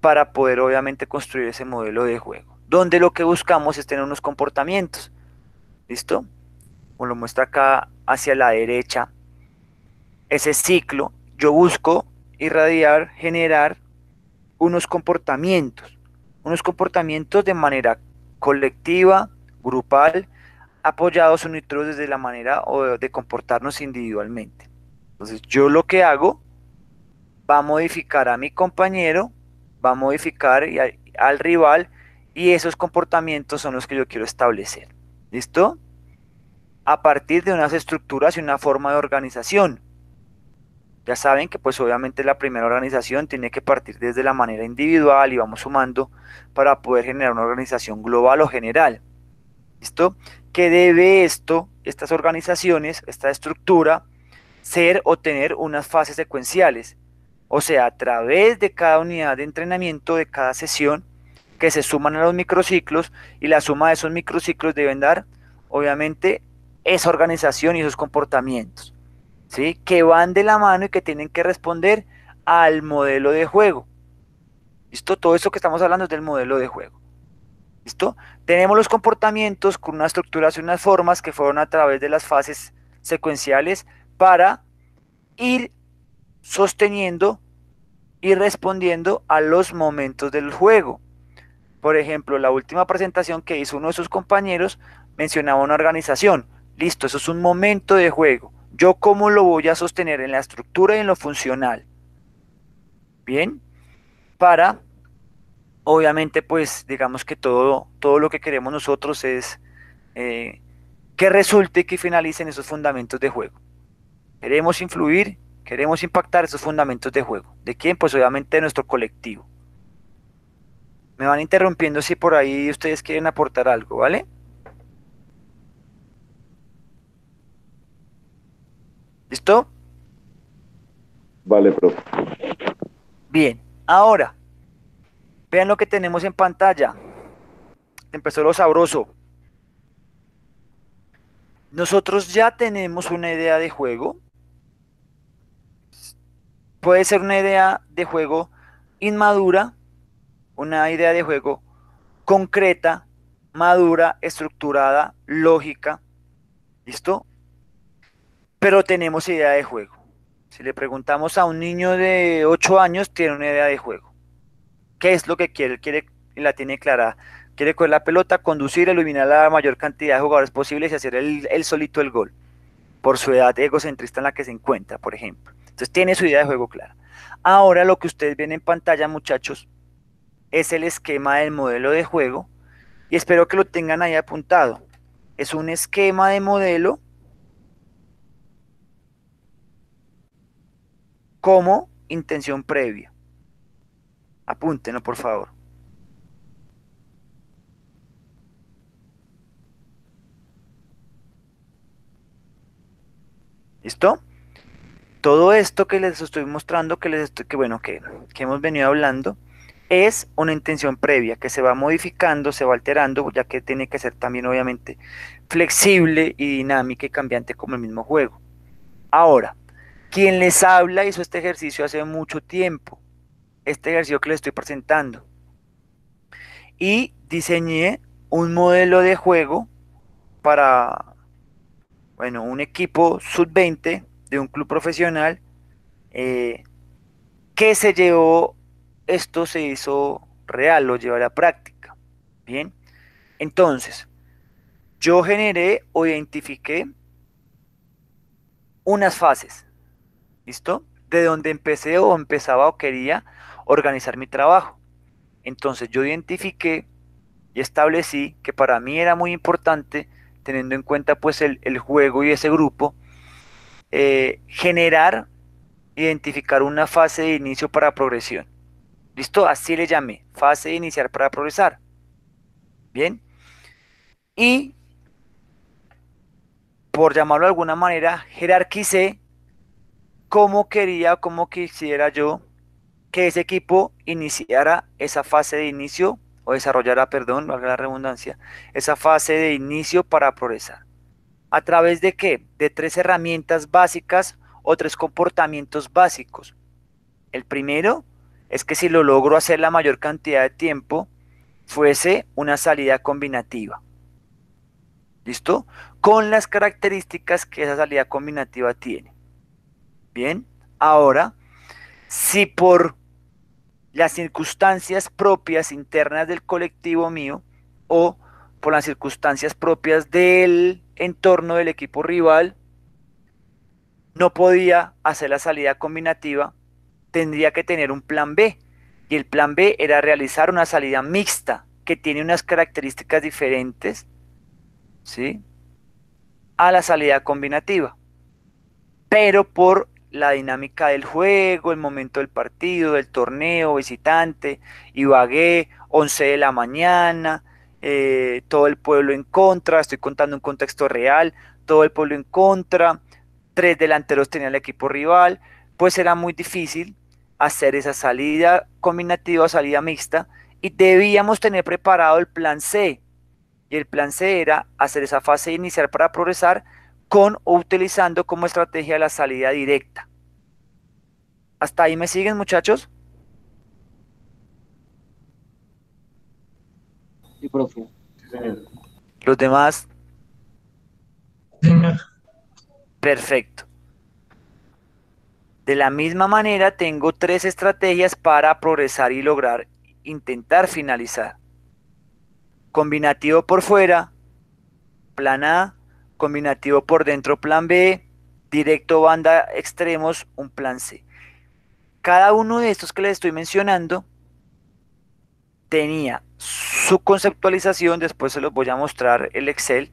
para poder obviamente construir ese modelo de juego, donde lo que buscamos es tener unos comportamientos, ¿listo? Como lo muestra acá hacia la derecha, ese ciclo, yo busco irradiar, generar unos comportamientos, unos comportamientos de manera colectiva, grupal, apoyados unidos desde la manera o de comportarnos individualmente. Entonces, yo lo que hago va a modificar a mi compañero, va a modificar al rival y esos comportamientos son los que yo quiero establecer. ¿Listo? A partir de unas estructuras y una forma de organización. Ya saben que pues obviamente la primera organización tiene que partir desde la manera individual y vamos sumando para poder generar una organización global o general. ¿Listo? Que debe esto, estas organizaciones, esta estructura, ser o tener unas fases secuenciales. O sea, a través de cada unidad de entrenamiento, de cada sesión, que se suman a los microciclos y la suma de esos microciclos deben dar, obviamente, esa organización y esos comportamientos. ¿sí? que van de la mano y que tienen que responder al modelo de juego. ¿Listo? Todo esto que estamos hablando es del modelo de juego. ¿Listo? Tenemos los comportamientos con unas estructuras y unas formas que fueron a través de las fases secuenciales para ir sosteniendo y respondiendo a los momentos del juego. Por ejemplo, la última presentación que hizo uno de sus compañeros mencionaba una organización. Listo, eso es un momento de juego. Yo cómo lo voy a sostener en la estructura y en lo funcional. Bien, para, obviamente, pues digamos que todo, todo lo que queremos nosotros es eh, que resulte y que finalicen esos fundamentos de juego. Queremos influir, queremos impactar esos fundamentos de juego. ¿De quién? Pues obviamente de nuestro colectivo. Me van interrumpiendo si por ahí ustedes quieren aportar algo, ¿vale? ¿Listo? Vale, profe. Bien, ahora, vean lo que tenemos en pantalla. Empezó lo sabroso. Nosotros ya tenemos una idea de juego. Puede ser una idea de juego inmadura, una idea de juego concreta, madura, estructurada, lógica. ¿Listo? Pero tenemos idea de juego. Si le preguntamos a un niño de 8 años, tiene una idea de juego. ¿Qué es lo que quiere? Quiere y la tiene clara. Quiere coger la pelota, conducir, eliminar la mayor cantidad de jugadores posibles y hacer él, él solito el gol. Por su edad egocentrista en la que se encuentra, por ejemplo. Entonces tiene su idea de juego clara. Ahora lo que ustedes ven en pantalla, muchachos, es el esquema del modelo de juego. Y espero que lo tengan ahí apuntado. Es un esquema de modelo como intención previa. Apúntenlo, por favor. ¿Listo? Todo esto que les estoy mostrando, que les estoy, que bueno, que, que hemos venido hablando, es una intención previa que se va modificando, se va alterando, ya que tiene que ser también obviamente flexible y dinámica y cambiante como el mismo juego. Ahora, quien les habla hizo este ejercicio hace mucho tiempo. este ejercicio que les estoy presentando. Y diseñé un modelo de juego para, bueno, un equipo sub-20 de un club profesional eh, que se llevó, esto se hizo real, lo llevó a la práctica. Bien, entonces, yo generé o identifiqué unas fases, ¿listo? De donde empecé o empezaba o quería organizar mi trabajo. Entonces yo identifiqué y establecí que para mí era muy importante, teniendo en cuenta pues el, juego y ese grupo, eh, generar, identificar una fase de inicio para progresión. ¿Listo? Así le llamé, fase de iniciar para progresar. Bien. Y, por llamarlo de alguna manera, jerarquicé cómo quería, cómo quisiera yo que ese equipo iniciara esa fase de inicio, o desarrollara, perdón, valga la redundancia, esa fase de inicio para progresar. ¿A través de qué? De tres herramientas básicas o tres comportamientos básicos. El primero es que si lo logro hacer la mayor cantidad de tiempo, fuese una salida combinativa. ¿Listo? Con las características que esa salida combinativa tiene. Bien, ahora, si por las circunstancias propias internas del colectivo mío o por las circunstancias propias del entorno del equipo rival, no podía hacer la salida combinativa, tendría que tener un plan B. Y el plan B era realizar una salida mixta que tiene unas características diferentes ¿sí? a la salida combinativa. Pero por la dinámica del juego, el momento del partido, del torneo, visitante, Ibagué, 11 de la mañana, eh, todo el pueblo en contra, estoy contando un contexto real, todo el pueblo en contra, tres delanteros tenía el equipo rival, pues era muy difícil hacer esa salida combinativa, salida mixta, y debíamos tener preparado el plan C. Y el plan C era hacer esa fase inicial para progresar con o utilizando como estrategia la salida directa. ¿Hasta ahí me siguen muchachos? Sí, profe. Los demás. Señor. Perfecto. De la misma manera, tengo tres estrategias para progresar y lograr intentar finalizar. Combinativo por fuera, plan A, combinativo por dentro, plan B, directo banda extremos, un plan C. Cada uno de estos que les estoy mencionando tenía su conceptualización, después se los voy a mostrar el Excel,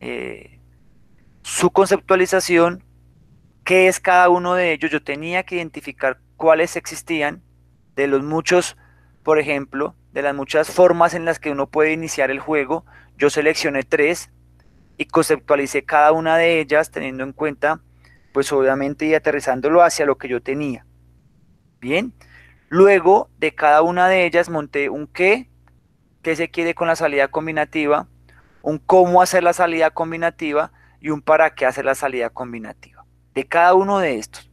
eh, su conceptualización, qué es cada uno de ellos, yo tenía que identificar cuáles existían, de los muchos, por ejemplo, de las muchas formas en las que uno puede iniciar el juego, yo seleccioné tres y conceptualicé cada una de ellas teniendo en cuenta, pues obviamente y aterrizándolo hacia lo que yo tenía. Bien, luego de cada una de ellas monté un qué, qué se quiere con la salida combinativa, un cómo hacer la salida combinativa y un para qué hacer la salida combinativa de cada uno de estos.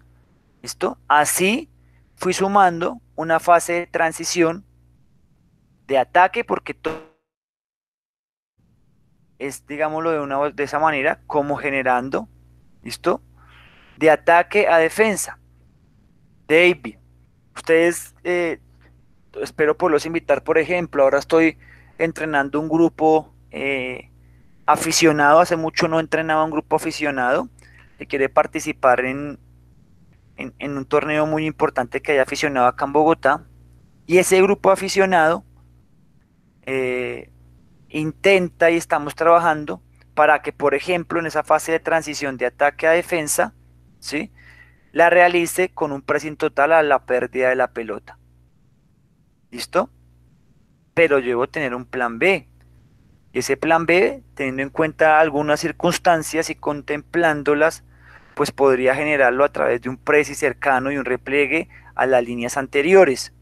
¿Listo? Así fui sumando una fase de transición de ataque porque todo es, digámoslo de, una, de esa manera, como generando, ¿listo? De ataque a defensa. David, ustedes, eh, espero poderlos invitar, por ejemplo, ahora estoy entrenando un grupo eh, aficionado, hace mucho no entrenaba un grupo aficionado, que quiere participar en, en, un torneo muy importante que hay aficionado acá en Bogotá. Y ese grupo aficionado eh, intenta y estamos trabajando para que, por ejemplo, en esa fase de transición de ataque a defensa, ¿sí? la realice con un pressing total a la pérdida de la pelota. ¿Listo? Pero yo debo tener un plan B. Y ese plan B, teniendo en cuenta algunas circunstancias y contemplándolas, pues podría generarlo a través de un presi cercano y un repliegue a las líneas anteriores.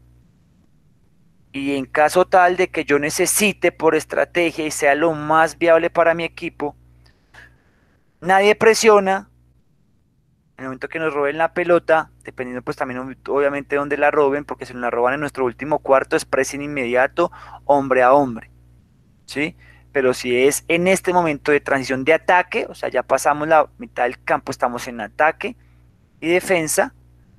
Y en caso tal de que yo necesite por estrategia y sea lo más viable para mi equipo, nadie presiona, En el momento que nos roben la pelota, dependiendo pues también ob- obviamente de dónde la roben, porque si nos la roban en nuestro último cuarto es pressing inmediato, hombre a hombre, ¿sí? Pero si es en este momento de transición de ataque, o sea, ya pasamos la mitad del campo, estamos en ataque y defensa,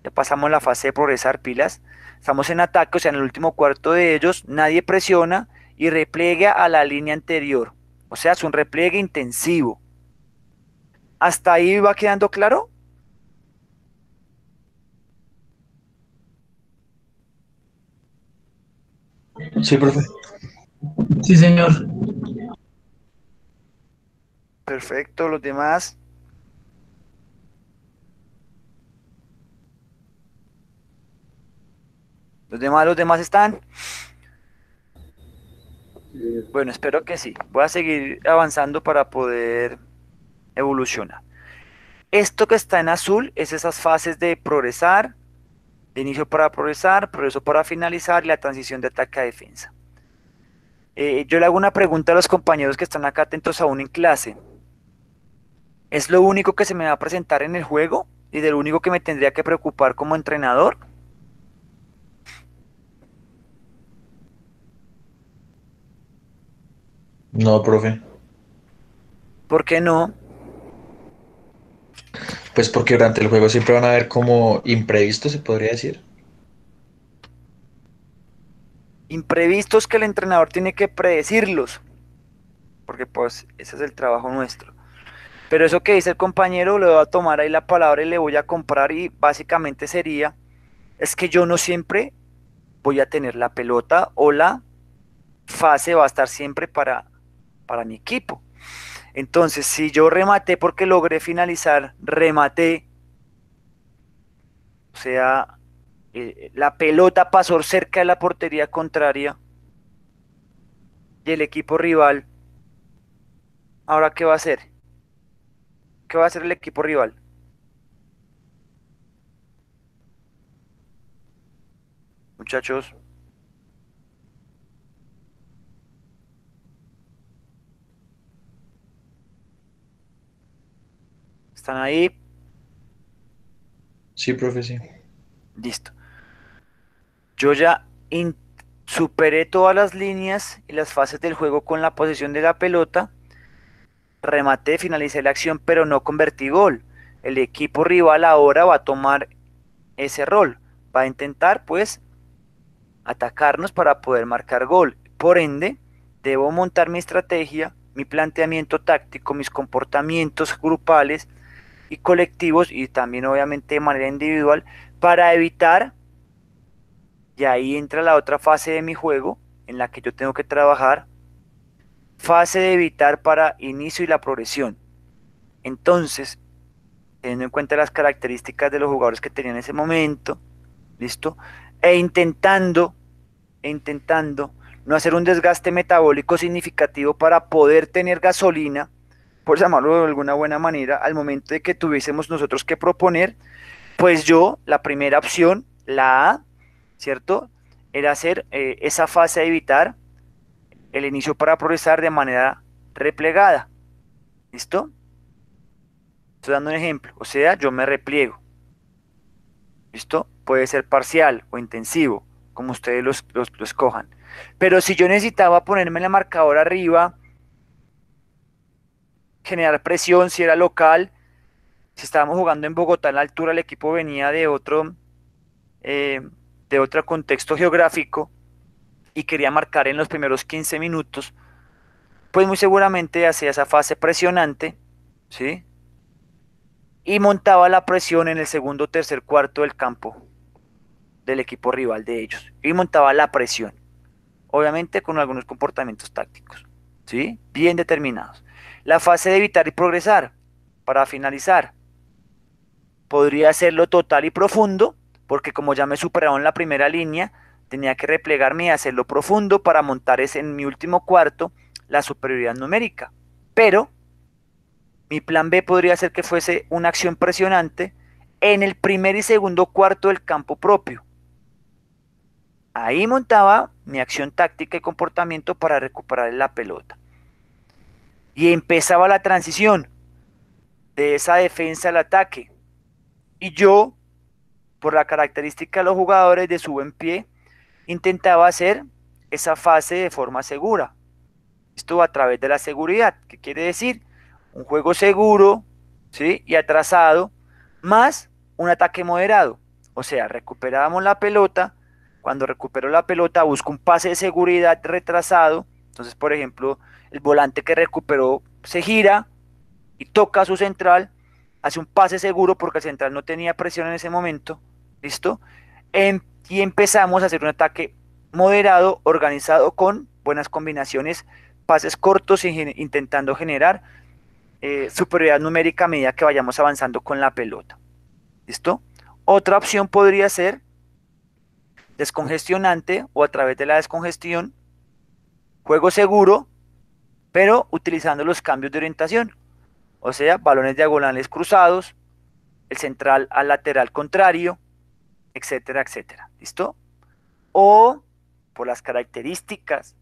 ya pasamos la fase de progresar pilas, estamos en ataque, o sea, en el último cuarto de ellos, nadie presiona y replega a la línea anterior, o sea, es un repliegue intensivo. ¿Hasta ahí va quedando claro? Sí, profe. Sí, señor. Perfecto, los demás. Los demás, los demás están. Bueno, espero que sí. Voy a seguir avanzando para poder evolucionar. Esto que está en azul es esas fases de progresar, de inicio para progresar, progreso para finalizar y la transición de ataque a defensa. Eh, yo le hago una pregunta a los compañeros que están acá atentos aún en clase. ¿Es lo único que se me va a presentar en el juego y del único que me tendría que preocupar como entrenador? No, profe. ¿Por qué no? Pues porque durante el juego siempre van a haber como imprevistos, se podría decir. Imprevistos que el entrenador tiene que predecirlos. Porque pues ese es el trabajo nuestro. Pero eso que dice el compañero, le voy a tomar ahí la palabra y le voy a comprar y básicamente sería, es que yo no siempre voy a tener la pelota o la fase va a estar siempre para, para mi equipo. Entonces, si yo rematé porque logré finalizar, rematé, o sea, eh, la pelota pasó cerca de la portería contraria y el equipo rival, ¿ahora qué va a hacer? ¿Qué va a hacer el equipo rival? Muchachos. ¿Están ahí? Sí, profe, sí. Listo. Yo ya superé todas las líneas y las fases del juego con la posesión de la pelota. Rematé, finalicé la acción, pero no convertí gol. El equipo rival ahora va a tomar ese rol. Va a intentar, pues, atacarnos para poder marcar gol. Por ende, debo montar mi estrategia, mi planteamiento táctico, mis comportamientos grupales y colectivos y también obviamente de manera individual para evitar, y ahí entra la otra fase de mi juego en la que yo tengo que trabajar, fase de evitar para inicio y la progresión. Entonces, teniendo en cuenta las características de los jugadores que tenía en ese momento, ¿listo? E intentando, e intentando no hacer un desgaste metabólico significativo para poder tener gasolina, por llamarlo de alguna buena manera, al momento de que tuviésemos nosotros que proponer, pues yo, la primera opción, la A, ¿cierto? Era hacer eh, esa fase de evitar el inicio para progresar de manera replegada. ¿Listo? Estoy dando un ejemplo. O sea, yo me repliego. ¿Listo? Puede ser parcial o intensivo, como ustedes los, los- lo escojan. Pero si yo necesitaba ponerme la marcador arriba, generar presión si era local, si estábamos jugando en Bogotá en la altura, el equipo venía de otro, eh, de otro contexto geográfico y quería marcar en los primeros 15 minutos, pues muy seguramente hacía esa fase presionante, ¿sí? Y montaba la presión en el segundo, tercer, cuarto del campo del equipo rival de ellos. Y montaba la presión, obviamente con algunos comportamientos tácticos, ¿sí? Bien determinados. La fase de evitar y progresar, para finalizar, podría hacerlo total y profundo, porque como ya me superaron la primera línea, tenía que replegarme y hacerlo profundo para montar ese, en mi último cuarto la superioridad numérica. Pero mi plan B podría ser que fuese una acción presionante en el primer y segundo cuarto del campo propio. Ahí montaba mi acción táctica y comportamiento para recuperar la pelota. Y empezaba la transición de esa defensa al ataque. Y yo, por la característica de los jugadores de su buen pie, intentaba hacer esa fase de forma segura. Esto a través de la seguridad, ¿qué quiere decir? Un juego seguro ¿sí? y atrasado, más un ataque moderado. O sea, recuperábamos la pelota, cuando recupero la pelota busco un pase de seguridad retrasado, entonces por ejemplo el volante que recuperó se gira y toca a su central, hace un pase seguro porque el central no tenía presión en ese momento, ¿listo? Y empezamos a hacer un ataque moderado, organizado con buenas combinaciones, pases cortos intentando generar eh, superioridad numérica a medida que vayamos avanzando con la pelota. ¿Listo? Otra opción podría ser descongestionante o a través de la descongestión, juego seguro, pero utilizando los cambios de orientación, o sea, balones diagonales cruzados, el central al lateral contrario, etcétera, etcétera. ¿Listo? O por las características,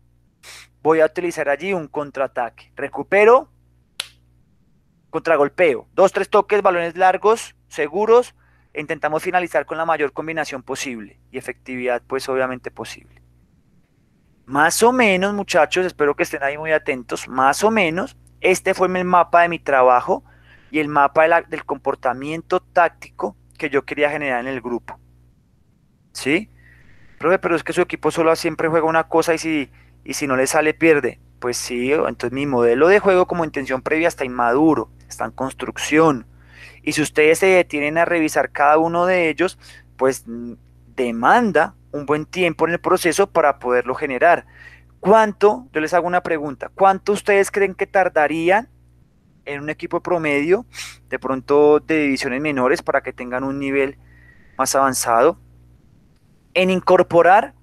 voy a utilizar allí un contraataque. Recupero, contragolpeo. Dos, tres toques, balones largos, seguros. E intentamos finalizar con la mayor combinación posible. Y efectividad, pues obviamente posible. Más o menos, muchachos, espero que estén ahí muy atentos. Más o menos, este fue el mapa de mi trabajo y el mapa del comportamiento táctico que yo quería generar en el grupo. ¿Sí? Profe, pero es que su equipo solo siempre juega una cosa y si, y si no le sale, pierde. Pues sí, entonces mi modelo de juego como intención previa está inmaduro, está en construcción. Y si ustedes se detienen a revisar cada uno de ellos, pues mm, demanda un buen tiempo en el proceso para poderlo generar. ¿Cuánto, yo les hago una pregunta, cuánto ustedes creen que tardarían en un equipo promedio, de pronto de divisiones menores, para que tengan un nivel más avanzado? en incorporar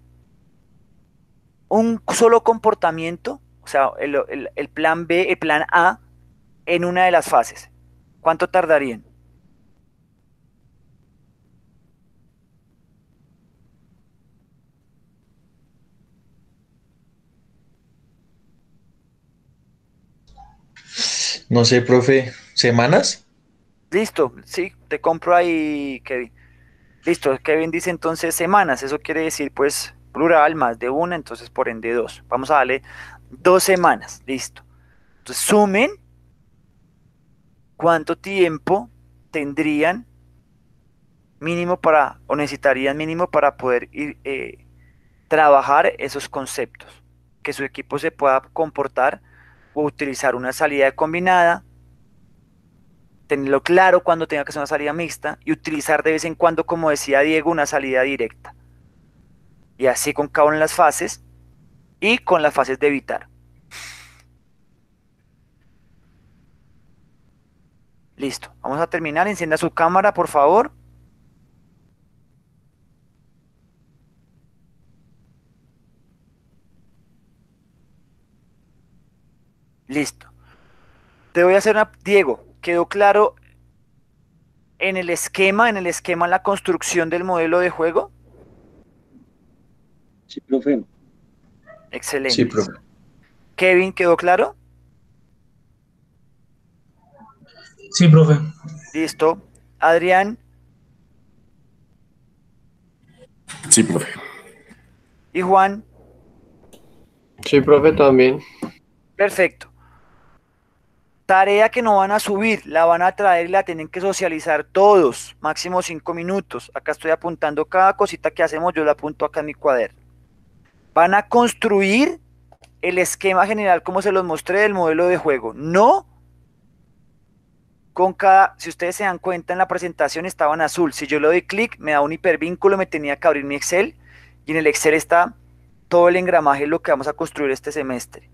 un solo comportamiento, o sea, el, plan B, el plan A, en una de las fases. ¿Cuánto tardarían? No sé, profe, ¿semanas? Listo, sí, te compro ahí, Kevin. Listo, Kevin dice entonces semanas, eso quiere decir pues plural, más de una, entonces por ende dos. Vamos a darle dos semanas, listo. Entonces sumen cuánto tiempo tendrían mínimo para, o necesitarían mínimo para poder ir, eh, trabajar esos conceptos, que su equipo se pueda comportar utilizar una salida combinada, tenerlo claro cuando tenga que ser una salida mixta y utilizar de vez en cuando, como decía Diego, una salida directa. Y así con cada una de las fases y con las fases de evitar. Listo, vamos a terminar. Encienda su cámara, por favor. Listo. Te voy a hacer una... Diego, ¿Quedó claro en el esquema, en el esquema, la construcción del modelo de juego? Sí, profe. Excelente. Sí, profe. Kevin, ¿quedó claro? Sí, profe. Listo. Adrián. Sí, profe. ¿Y Juan? Sí, profe, también. Perfecto. Tarea que no van a subir, la van a traer y la tienen que socializar todos, máximo cinco minutos. Acá estoy apuntando cada cosita que hacemos, yo la apunto acá en mi cuaderno. Van a construir el esquema general como se los mostré del modelo de juego. No con cada, si ustedes se dan cuenta en la presentación estaba en azul. Si yo le doy clic, me da un hipervínculo, me tenía que abrir mi Excel y en el Excel está todo el engramaje, lo que vamos a construir este semestre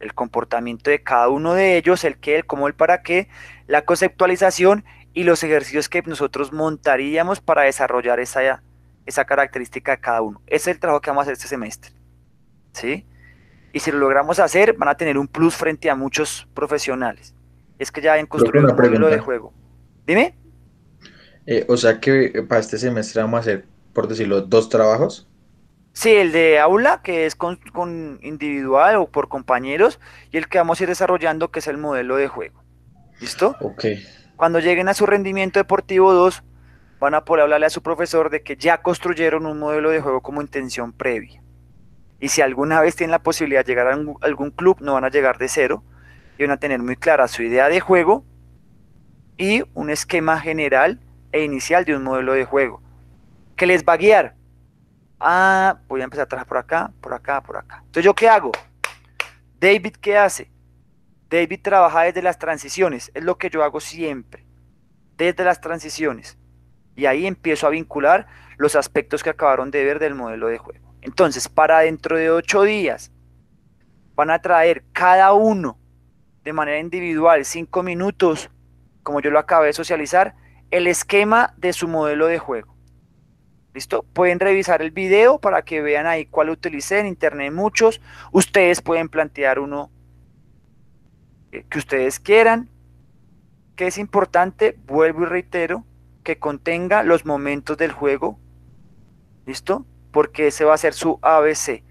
el comportamiento de cada uno de ellos, el qué, el cómo, el para qué, la conceptualización y los ejercicios que nosotros montaríamos para desarrollar esa, esa característica de cada uno. Ese es el trabajo que vamos a hacer este semestre. ¿Sí? Y si lo logramos hacer, van a tener un plus frente a muchos profesionales. Es que ya han construido un modelo de juego. Dime. Eh, o sea que para este semestre vamos a hacer, por decirlo, dos trabajos. Sí, el de aula, que es con, individual o por compañeros, y el que vamos a ir desarrollando, que es el modelo de juego. ¿Listo? Ok. Cuando lleguen a su rendimiento deportivo 2, van a poder hablarle a su profesor de que ya construyeron un modelo de juego como intención previa. Y si alguna vez tienen la posibilidad de llegar a algún, algún club, no van a llegar de cero y van a tener muy clara su idea de juego y un esquema general e inicial de un modelo de juego que les va a guiar. Ah, voy a empezar a trabajar por acá, por acá, por acá. Entonces, ¿yo qué hago? David, ¿qué hace? David trabaja desde las transiciones, es lo que yo hago siempre, desde las transiciones. Y ahí empiezo a vincular los aspectos que acabaron de ver del modelo de juego. Entonces, para dentro de ocho días, van a traer cada uno de manera individual, cinco minutos, como yo lo acabé de socializar, el esquema de su modelo de juego. ¿Listo? Pueden revisar el video para que vean ahí cuál utilicé en internet muchos. Ustedes pueden plantear uno eh, que ustedes quieran. Que es importante, vuelvo y reitero, que contenga los momentos del juego. ¿Listo? Porque ese va a ser su ABC.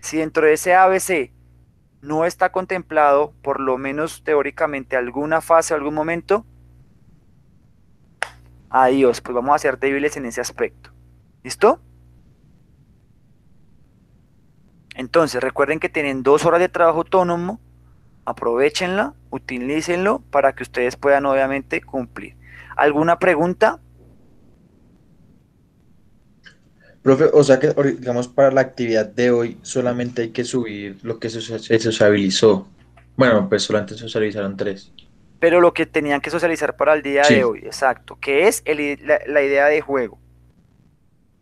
Si dentro de ese ABC no está contemplado, por lo menos teóricamente, alguna fase, algún momento, adiós, pues vamos a ser débiles en ese aspecto. ¿Listo? Entonces, recuerden que tienen dos horas de trabajo autónomo, aprovechenla, utilícenlo para que ustedes puedan obviamente cumplir. ¿Alguna pregunta? Profe, o sea que, digamos, para la actividad de hoy solamente hay que subir lo que se, se socializó. Bueno, pues solamente se socializaron tres. Pero lo que tenían que socializar para el día Sí. de hoy, exacto, que es el- la, la idea de juego.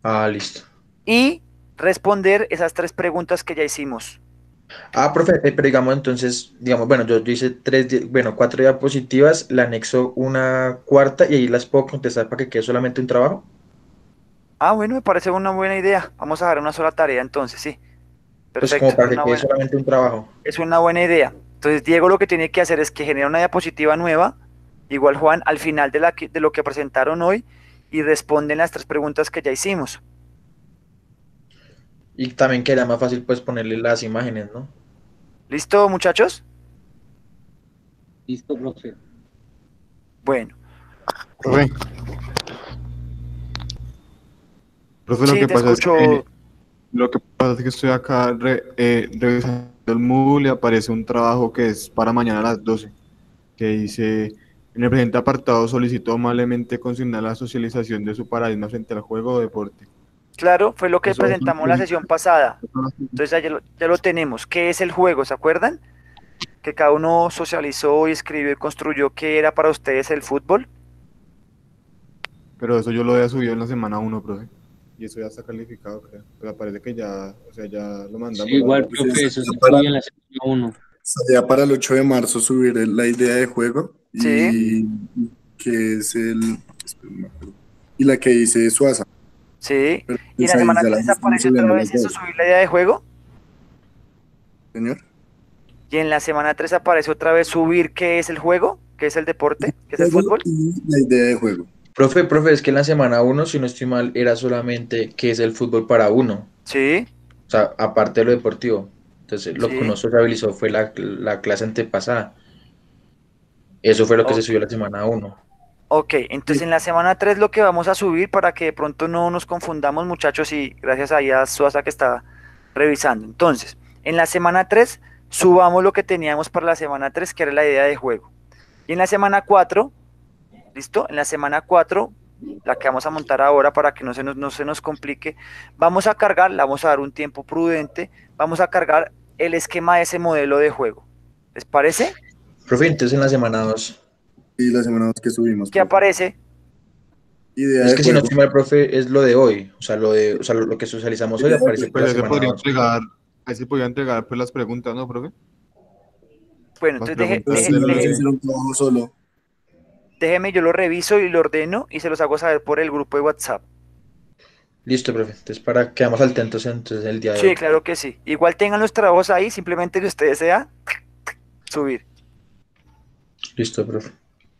Ah, listo. Y responder esas tres preguntas que ya hicimos. Ah, profe, eh, pero digamos entonces, digamos, bueno, yo, yo hice tres, bueno, cuatro diapositivas, le anexo una cuarta y ahí las puedo contestar para que quede solamente un trabajo. Ah, bueno, me parece una buena idea. Vamos a dar una sola tarea entonces, sí. Pues Perfecto, como para que quede buena- solamente un trabajo. es una buena idea. Entonces, Diego lo que tiene que hacer es que genere una diapositiva nueva, igual Juan, al final de, la que- de lo que presentaron hoy, y responden las tres preguntas que ya hicimos. Y también queda más fácil pues ponerle las imágenes, ¿no? ¿Listo, muchachos? Listo, profe. Bueno, Profe. Profe, lo sí, que pasa escucho. es que lo que pasa es que estoy acá re- eh, revisando el Moodle y aparece un trabajo que es para mañana a las 12, que dice, en el presente apartado solicitó amablemente consignar la socialización de su paradigma frente al juego o deporte. Claro, fue lo que Eso es presentamos la sesión pasada. Entonces ya lo, ya lo tenemos. ¿Qué es el juego? ¿Se acuerdan? Que cada uno socializó y escribió y construyó qué era para ustedes el fútbol. Pero eso yo lo había subido en la semana 1, profe. Y eso ya está calificado, creo. Pero parece que ya, o sea, ya lo mandamos. Sí, igual, profe, es- eso se para- en la semana 1. Sería para el 8 de marzo subir la idea de juego y Sí. que es el y la que dice Suaza. Sí. Pero ¿Y en pues la ahí semana ya las 3 estamos aparece otra vez eso, subir la idea de juego? Señor. Y en la semana 3 aparece otra vez subir qué es el juego, qué es el deporte, qué es el fútbol. Y la idea de juego. Profe, profe, es que en la semana uno, si no estoy mal, era solamente qué es el fútbol para uno. Sí, O sea, aparte de lo deportivo. Entonces, lo Sí. que uno sociabilizó fue la, la clase antepasada. Eso fue lo que se subió la semana uno. ok. Entonces en la semana 3 lo que vamos a subir para que de pronto no nos confundamos muchachos y gracias a Suasa que está revisando. Entonces, en la semana 3 subamos lo que teníamos para la semana 3 que era la idea de juego. Y en la semana 4, ¿listo? En la semana 4, la que vamos a montar ahora para que no se nos, no se nos complique, vamos a cargar, le vamos a dar un tiempo prudente, vamos a cargar el esquema de ese modelo de juego. ¿Les parece? Profe, entonces en la semana dos. Y la semana dos que subimos. ¿Qué profe. aparece? Idea Es que si no estoy mal, profe, es lo de hoy. O sea, lo de, o sea, lo, que socializamos hoy aparece por Pues se podría entregar, ahí se podría entregar pues las preguntas, ¿no, profe? Bueno, Las entonces deje- déjeme, yo lo reviso y lo ordeno y se los hago saber por el grupo de WhatsApp. Listo, profe. Entonces, para quedamos atentos entonces el día de Sí, hoy. claro que sí. Igual tengan los trabajos ahí, simplemente que usted desea subir. Listo, profe.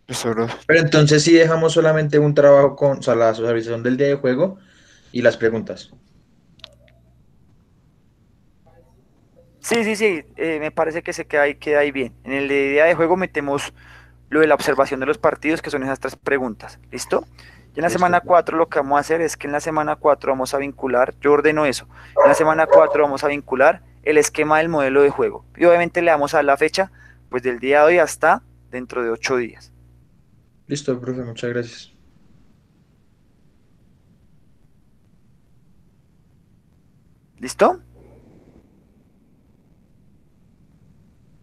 Eso, profe. Pero entonces sí dejamos solamente un trabajo con, o sea, la socialización del día de juego y las preguntas. Sí, sí, sí, eh, me parece que se queda ahí, queda ahí bien. En el de idea de juego metemos lo de la observación de los partidos, que son esas tres preguntas. ¿Listo? Y en la semana 4 lo que vamos a hacer es que en la semana 4 vamos a vincular, yo ordeno eso, en la semana 4 vamos a vincular el esquema del modelo de juego. Y obviamente le damos a la fecha, pues del día de hoy hasta dentro de 8 días. Listo, profe, muchas gracias. ¿Listo?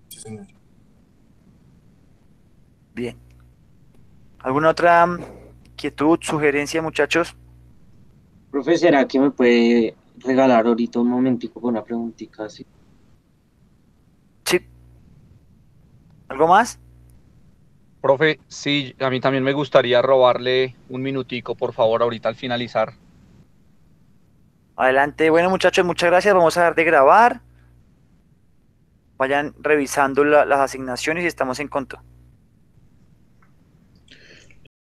Sí, señor. Bien. ¿Alguna otra mm, inquietud, sugerencia, muchachos? Profe, ¿será que me puede regalar ahorita un momentico con una preguntita así? Sí. ¿Algo más? Profe, sí, a mí también me gustaría robarle un minutico, por favor, ahorita al finalizar. Adelante. Bueno, muchachos, muchas gracias. Vamos a dar de grabar. Vayan revisando la- las asignaciones y estamos en contacto.